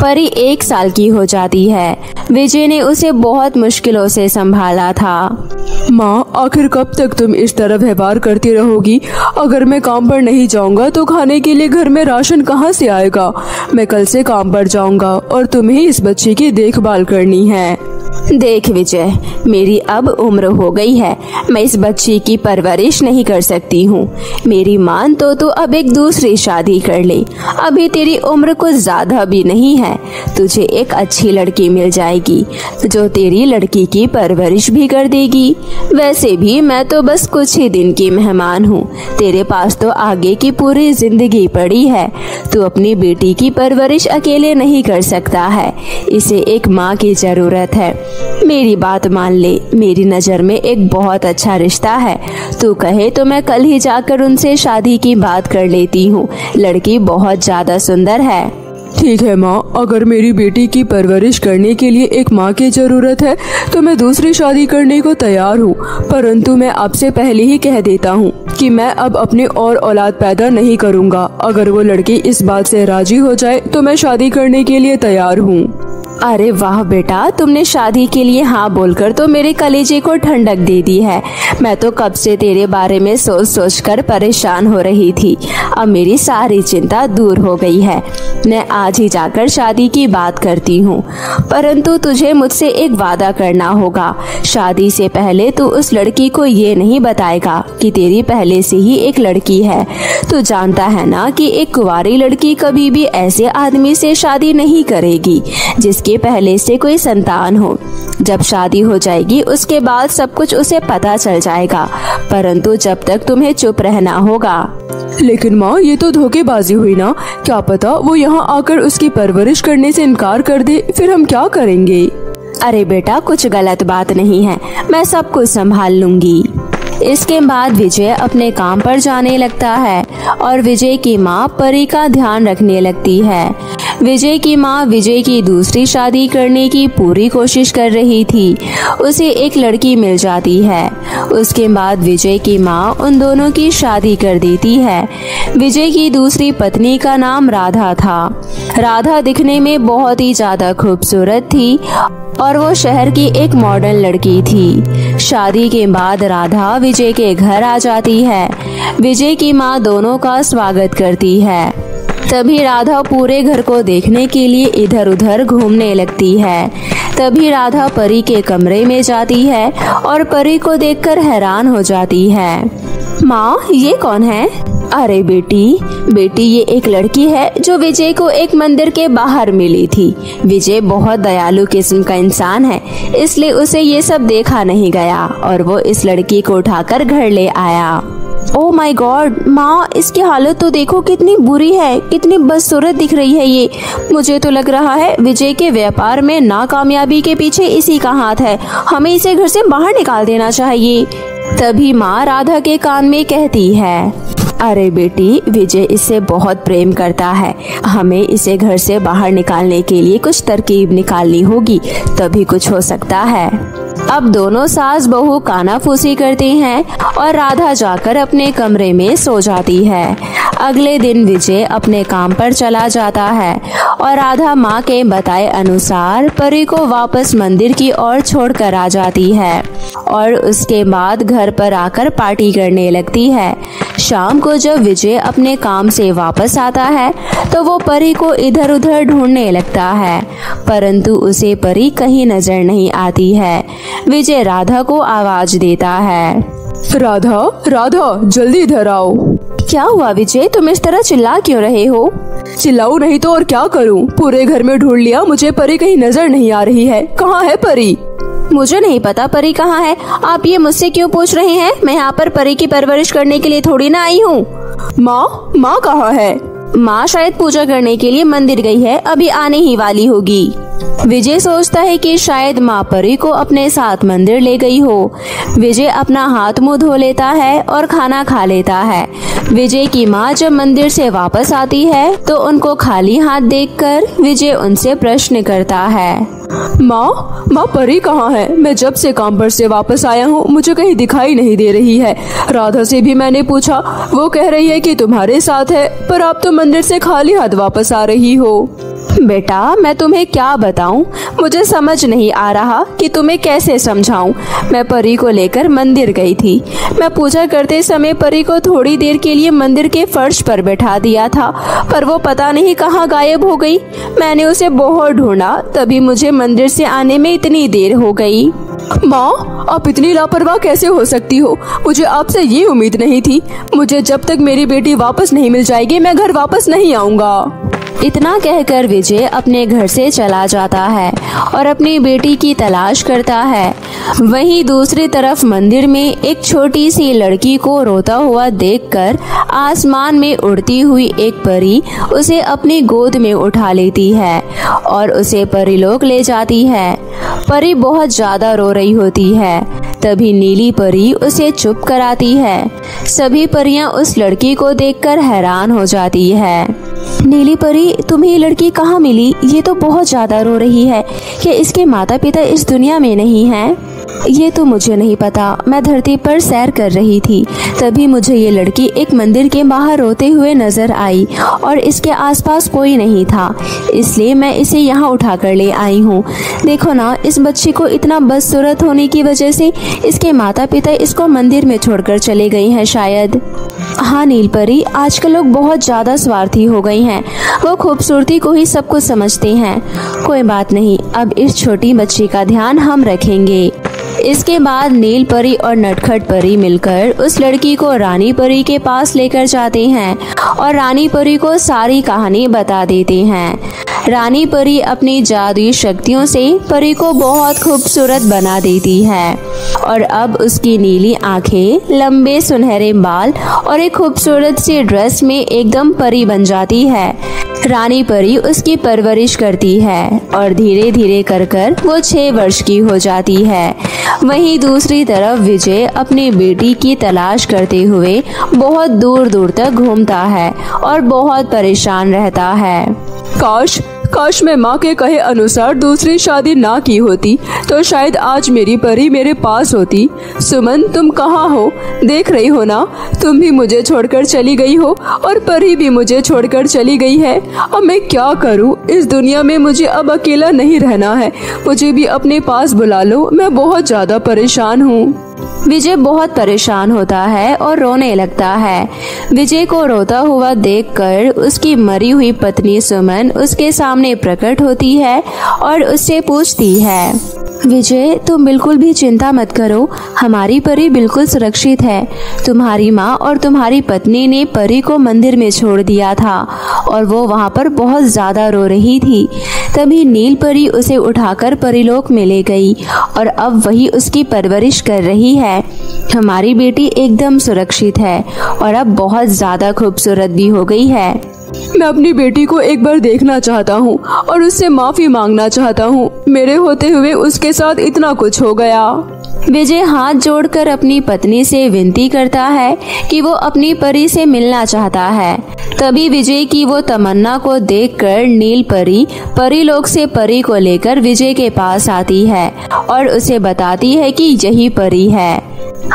परी एक साल की हो जाती है। विजय ने उसे बहुत मुश्किलों से संभाला था। माँ, आखिर कब तक तुम इस तरह व्यवहार करती रहोगी? अगर मैं काम पर नहीं जाऊँगा तो खाने के लिए घर में राशन कहाँ से आएगा? मैं कल से काम पर जाऊँगा और तुम्हें इस बच्चे की देखभाल करनी है। देख विजय, मेरी अब उम्र हो गई है। मैं इस बच्ची की परवरिश नहीं कर सकती हूँ। मेरी मान तो तू अब एक दूसरी शादी कर ले। अभी तेरी उम्र कुछ ज़्यादा भी नहीं है। तुझे एक अच्छी लड़की मिल जाएगी, जो तेरी लड़की की परवरिश भी कर देगी। वैसे भी मैं तो बस कुछ ही दिन की मेहमान हूँ। तेरे पास तो आगे की पूरी ज़िंदगी पड़ी है। तू अपनी बेटी की परवरिश अकेले नहीं कर सकता है। इसे एक माँ की ज़रूरत है। मेरी बात मान ले, मेरी नज़र में एक बहुत अच्छा रिश्ता है। तू कहे तो मैं कल ही जाकर उनसे शादी की बात कर लेती हूँ। लड़की बहुत ज़्यादा सुंदर है। ठीक है माँ, अगर मेरी बेटी की परवरिश करने के लिए एक माँ की ज़रूरत है तो मैं दूसरी शादी करने को तैयार हूँ। परंतु मैं आपसे पहले ही कह देता हूँ कि मैं अब अपने और औलाद पैदा नहीं करूँगा। अगर वो लड़की इस बात से राज़ी हो जाए तो मैं शादी करने के लिए तैयार हूँ। अरे वाह बेटा, तुमने शादी के लिए हाँ बोलकर तो मेरे कलेजे को ठंडक दे दी है। मैं तो कब से तेरे बारे में सोच सोच कर परेशान हो रही थी। अब मेरी सारी चिंता दूर हो गई है। मैं आज ही जाकर शादी की बात करती हूँ। परंतु तुझे मुझसे एक वादा करना होगा। शादी से पहले तू उस लड़की को ये नहीं बताएगा कि तेरी पहले से ही एक लड़की है। तू जानता है ना कि एक कुंवारी लड़की कभी भी ऐसे आदमी से शादी नहीं करेगी, जिसके पहले से कोई संतान हो। जब शादी हो जाएगी उसके बाद सब कुछ उसे पता चल जाएगा। परंतु जब तक तुम्हें चुप रहना होगा। लेकिन माँ ये तो धोखेबाजी हुई ना। क्या पता वो यहाँ आकर उसकी परवरिश करने से इनकार कर दे फिर हम क्या करेंगे? अरे बेटा कुछ गलत बात नहीं है। मैं सब कुछ संभाल लूँगी। इसके बाद विजय अपने काम पर जाने लगता है और विजय की माँ परी का ध्यान रखने लगती है। विजय की माँ विजय की दूसरी शादी करने की पूरी कोशिश कर रही थी। उसे एक लड़की मिल जाती है। उसके बाद विजय की माँ उन दोनों की शादी कर देती है। विजय की दूसरी पत्नी का नाम राधा था। राधा दिखने में बहुत ही ज़्यादा खूबसूरत थी और वो शहर की एक मॉडर्न लड़की थी। शादी के बाद राधा विजय के घर आ जाती है। विजय की माँ दोनों का स्वागत करती है। तभी राधा पूरे घर को देखने के लिए इधर उधर घूमने लगती है। तभी राधा परी के कमरे में जाती है और परी को देखकर हैरान हो जाती है। माँ, ये कौन है? अरे बेटी बेटी, ये एक लड़की है जो विजय को एक मंदिर के बाहर मिली थी। विजय बहुत दयालु किस्म का इंसान है, इसलिए उसे ये सब देखा नहीं गया और वो इस लड़की को उठाकर घर ले आया। ओ माय गॉड माँ, इसकी हालत तो देखो कितनी बुरी है, कितनी बदसूरत दिख रही है ये। मुझे तो लग रहा है विजय के व्यापार में नाकामयाबी के पीछे इसी का हाथ है। हमें इसे घर से बाहर निकाल देना चाहिए। तभी माँ राधा के कान में कहती है, अरे बेटी, विजय इससे बहुत प्रेम करता है। हमें इसे घर से बाहर निकालने के लिए कुछ तरकीब निकालनी होगी, तभी कुछ हो सकता है। अब दोनों सास बहू कानाफूसी करती हैं और राधा जाकर अपने कमरे में सो जाती है। अगले दिन विजय अपने काम पर चला जाता है और राधा माँ के बताए अनुसार परी को वापस मंदिर की ओर छोड़कर आ जाती है और उसके बाद घर पर आकर पार्टी करने लगती है। शाम को जब विजय अपने काम से वापस आता है तो वो परी को इधर उधर ढूँढने लगता है, परंतु उसे परी कहीं नज़र नहीं आती है। विजय राधा को आवाज़ देता है। राधा राधा, जल्दी इधर आओ। क्या हुआ विजय? तुम इस तरह चिल्ला क्यों रहे हो? चिल्लाऊ नहीं तो और क्या करूँ? पूरे घर में ढूंढ लिया, मुझे परी कहीं नज़र नहीं आ रही है। कहाँ है परी? मुझे नहीं पता परी कहाँ है। आप ये मुझसे क्यों पूछ रहे हैं? मैं यहाँ पर परी की परवरिश करने के लिए थोड़ी ना आई हूँ। माँ माँ कहाँ है? माँ शायद पूजा करने के लिए मंदिर गई है, अभी आने ही वाली होगी। विजय सोचता है कि शायद माँ परी को अपने साथ मंदिर ले गई हो। विजय अपना हाथ मुँह धो लेता है और खाना खा लेता है। विजय की माँ जब मंदिर से वापस आती है तो उनको खाली हाथ देखकर विजय उनसे प्रश्न करता है। माँ माँ परी कहाँ है? मैं जब से काम पर से वापस आया हूँ, मुझे कहीं दिखाई नहीं दे रही है। राधा से भी मैंने पूछा, वो कह रही है कि तुम्हारे साथ है, पर आप तो मंदिर से खाली हाथ वापस आ रही हो। बेटा, मैं तुम्हें क्या बताऊँ? मुझे समझ नहीं आ रहा कि तुम्हें कैसे समझाऊं। मैं परी को लेकर मंदिर गई थी। मैं पूजा करते समय परी को थोड़ी देर के लिए मंदिर के फर्श पर बैठा दिया था, पर वो पता नहीं कहाँ गायब हो गई। मैंने उसे बहुत ढूंढा, तभी मुझे मंदिर से आने में इतनी देर हो गई। माँ, आप इतनी लापरवाह कैसे हो सकती हो? मुझे आपसे ये उम्मीद नहीं थी। मुझे जब तक मेरी बेटी वापस नहीं मिल जाएगी, मैं घर वापस नहीं आऊँगा। इतना कहकर विजय अपने घर से चला जाता है और अपनी बेटी की तलाश करता है। वहीं दूसरी तरफ़ मंदिर में एक छोटी सी लड़की को रोता हुआ देखकर आसमान में उड़ती हुई एक परी उसे अपनी गोद में उठा लेती है और उसे परिलोक ले जाती है। परी बहुत ज़्यादा रो रही होती है। तभी नीली परी उसे चुप कराती है। सभी परियाँ उस लड़की को देखकर हैरान हो जाती है। नीली परी, तुम्हें ये लड़की कहाँ मिली? ये तो बहुत ज़्यादा रो रही है। कि इसके माता पिता इस दुनिया में नहीं हैं? ये तो मुझे नहीं पता। मैं धरती पर सैर कर रही थी। तभी मुझे ये लड़की एक मंदिर के बाहर रोते हुए नज़र आई और इसके आसपास कोई नहीं था। इसलिए मैं इसे यहाँ उठा कर ले आई हूँ। देखो ना, इस बच्ची को इतना बदसूरत होने की वजह से इसके माता पिता इसको मंदिर में छोड़कर चले गए हैं शायद। हाँ नीलपरी, आजकल लोग बहुत ज़्यादा स्वार्थी हो गए हैं। वो खूबसूरती को ही सब कुछ समझते हैं। कोई बात नहीं, अब इस छोटी बच्ची का ध्यान हम रखेंगे। इसके बाद नील परी और नटखट परी मिलकर उस लड़की को रानी परी के पास लेकर जाते हैं और रानी परी को सारी कहानी बता देते हैं। रानी परी अपनी जादुई शक्तियों से परी को बहुत खूबसूरत बना देती है। और अब उसकी नीली आँखें, लंबे सुनहरे बाल और एक खूबसूरत सी ड्रेस में एकदम परी बन जाती है। रानी परी उसकी परवरिश करती है और धीरे धीरे कर कर वो छह वर्ष की हो जाती है। वहीं दूसरी तरफ़ विजय अपनी बेटी की तलाश करते हुए बहुत दूर दूर तक घूमता है और बहुत परेशान रहता है। काश काश मैं माँ के कहे अनुसार दूसरी शादी ना की होती तो शायद आज मेरी परी मेरे पास होती। सुमन, तुम कहाँ हो? देख रही हो ना? तुम भी मुझे छोड़कर चली गई हो, और परी भी मुझे छोड़कर चली गई है। अब मैं क्या करूँ? इस दुनिया में मुझे अब अकेला नहीं रहना है। मुझे भी अपने पास बुला लो, मैं बहुत ज़्यादा परेशान हूँ। विजय बहुत परेशान होता है और रोने लगता है। विजय को रोता हुआ देखकर उसकी मरी हुई पत्नी सुमन उसके सामने प्रकट होती है और उससे पूछती है विजय, तुम बिल्कुल भी चिंता मत करो। हमारी परी बिल्कुल सुरक्षित है। तुम्हारी माँ और तुम्हारी पत्नी ने परी को मंदिर में छोड़ दिया था और वो वहाँ पर बहुत ज़्यादा रो रही थी। तभी नील परी उसे उठाकर परिलोक में ले गई और अब वही उसकी परवरिश कर रही है। हमारी बेटी एकदम सुरक्षित है और अब बहुत ज़्यादा खूबसूरत भी हो गई है। मैं अपनी बेटी को एक बार देखना चाहता हूँ और उससे माफ़ी मांगना चाहता हूँ। मेरे होते हुए उसके साथ इतना कुछ हो गया। विजय हाथ जोड़कर अपनी पत्नी से विनती करता है कि वो अपनी परी से मिलना चाहता है। तभी विजय की वो तमन्ना को देखकर नील परी परी लोग से परी को लेकर विजय के पास आती है और उसे बताती है कि यही परी है।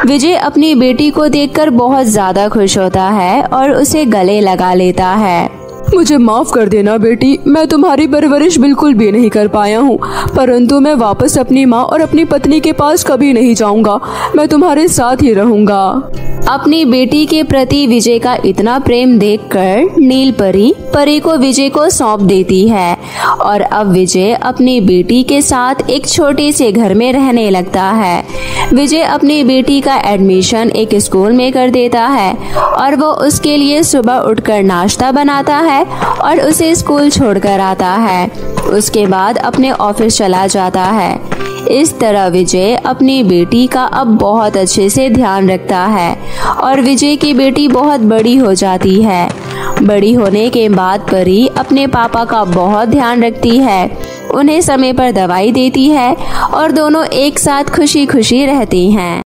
विजय अपनी बेटी को देखकर बहुत ज़्यादा खुश होता है और उसे गले लगा लेता है। मुझे माफ़ कर देना बेटी। मैं तुम्हारी परवरिश बिल्कुल भी नहीं कर पाया हूँ। परंतु मैं वापस अपनी माँ और अपनी पत्नी के पास कभी नहीं जाऊँगा। मैं तुम्हारे साथ ही रहूँगा। अपनी बेटी के प्रति विजय का इतना प्रेम देखकर नील परी परी को विजय को सौंप देती है। और अब विजय अपनी बेटी के साथ एक छोटे से घर में रहने लगता है। विजय अपनी बेटी का एडमिशन एक स्कूल में कर देता है और वो उसके लिए सुबह उठकर नाश्ता बनाता है और उसे स्कूल छोड़कर आता है। उसके बाद अपने ऑफ़िस चला जाता है। इस तरह विजय अपनी बेटी का अब बहुत अच्छे से ध्यान रखता है और विजय की बेटी बहुत बड़ी हो जाती है। बड़ी होने के बाद परी अपने पापा का बहुत ध्यान रखती है। उन्हें समय पर दवाई देती है और दोनों एक साथ खुशी खुशी रहती हैं।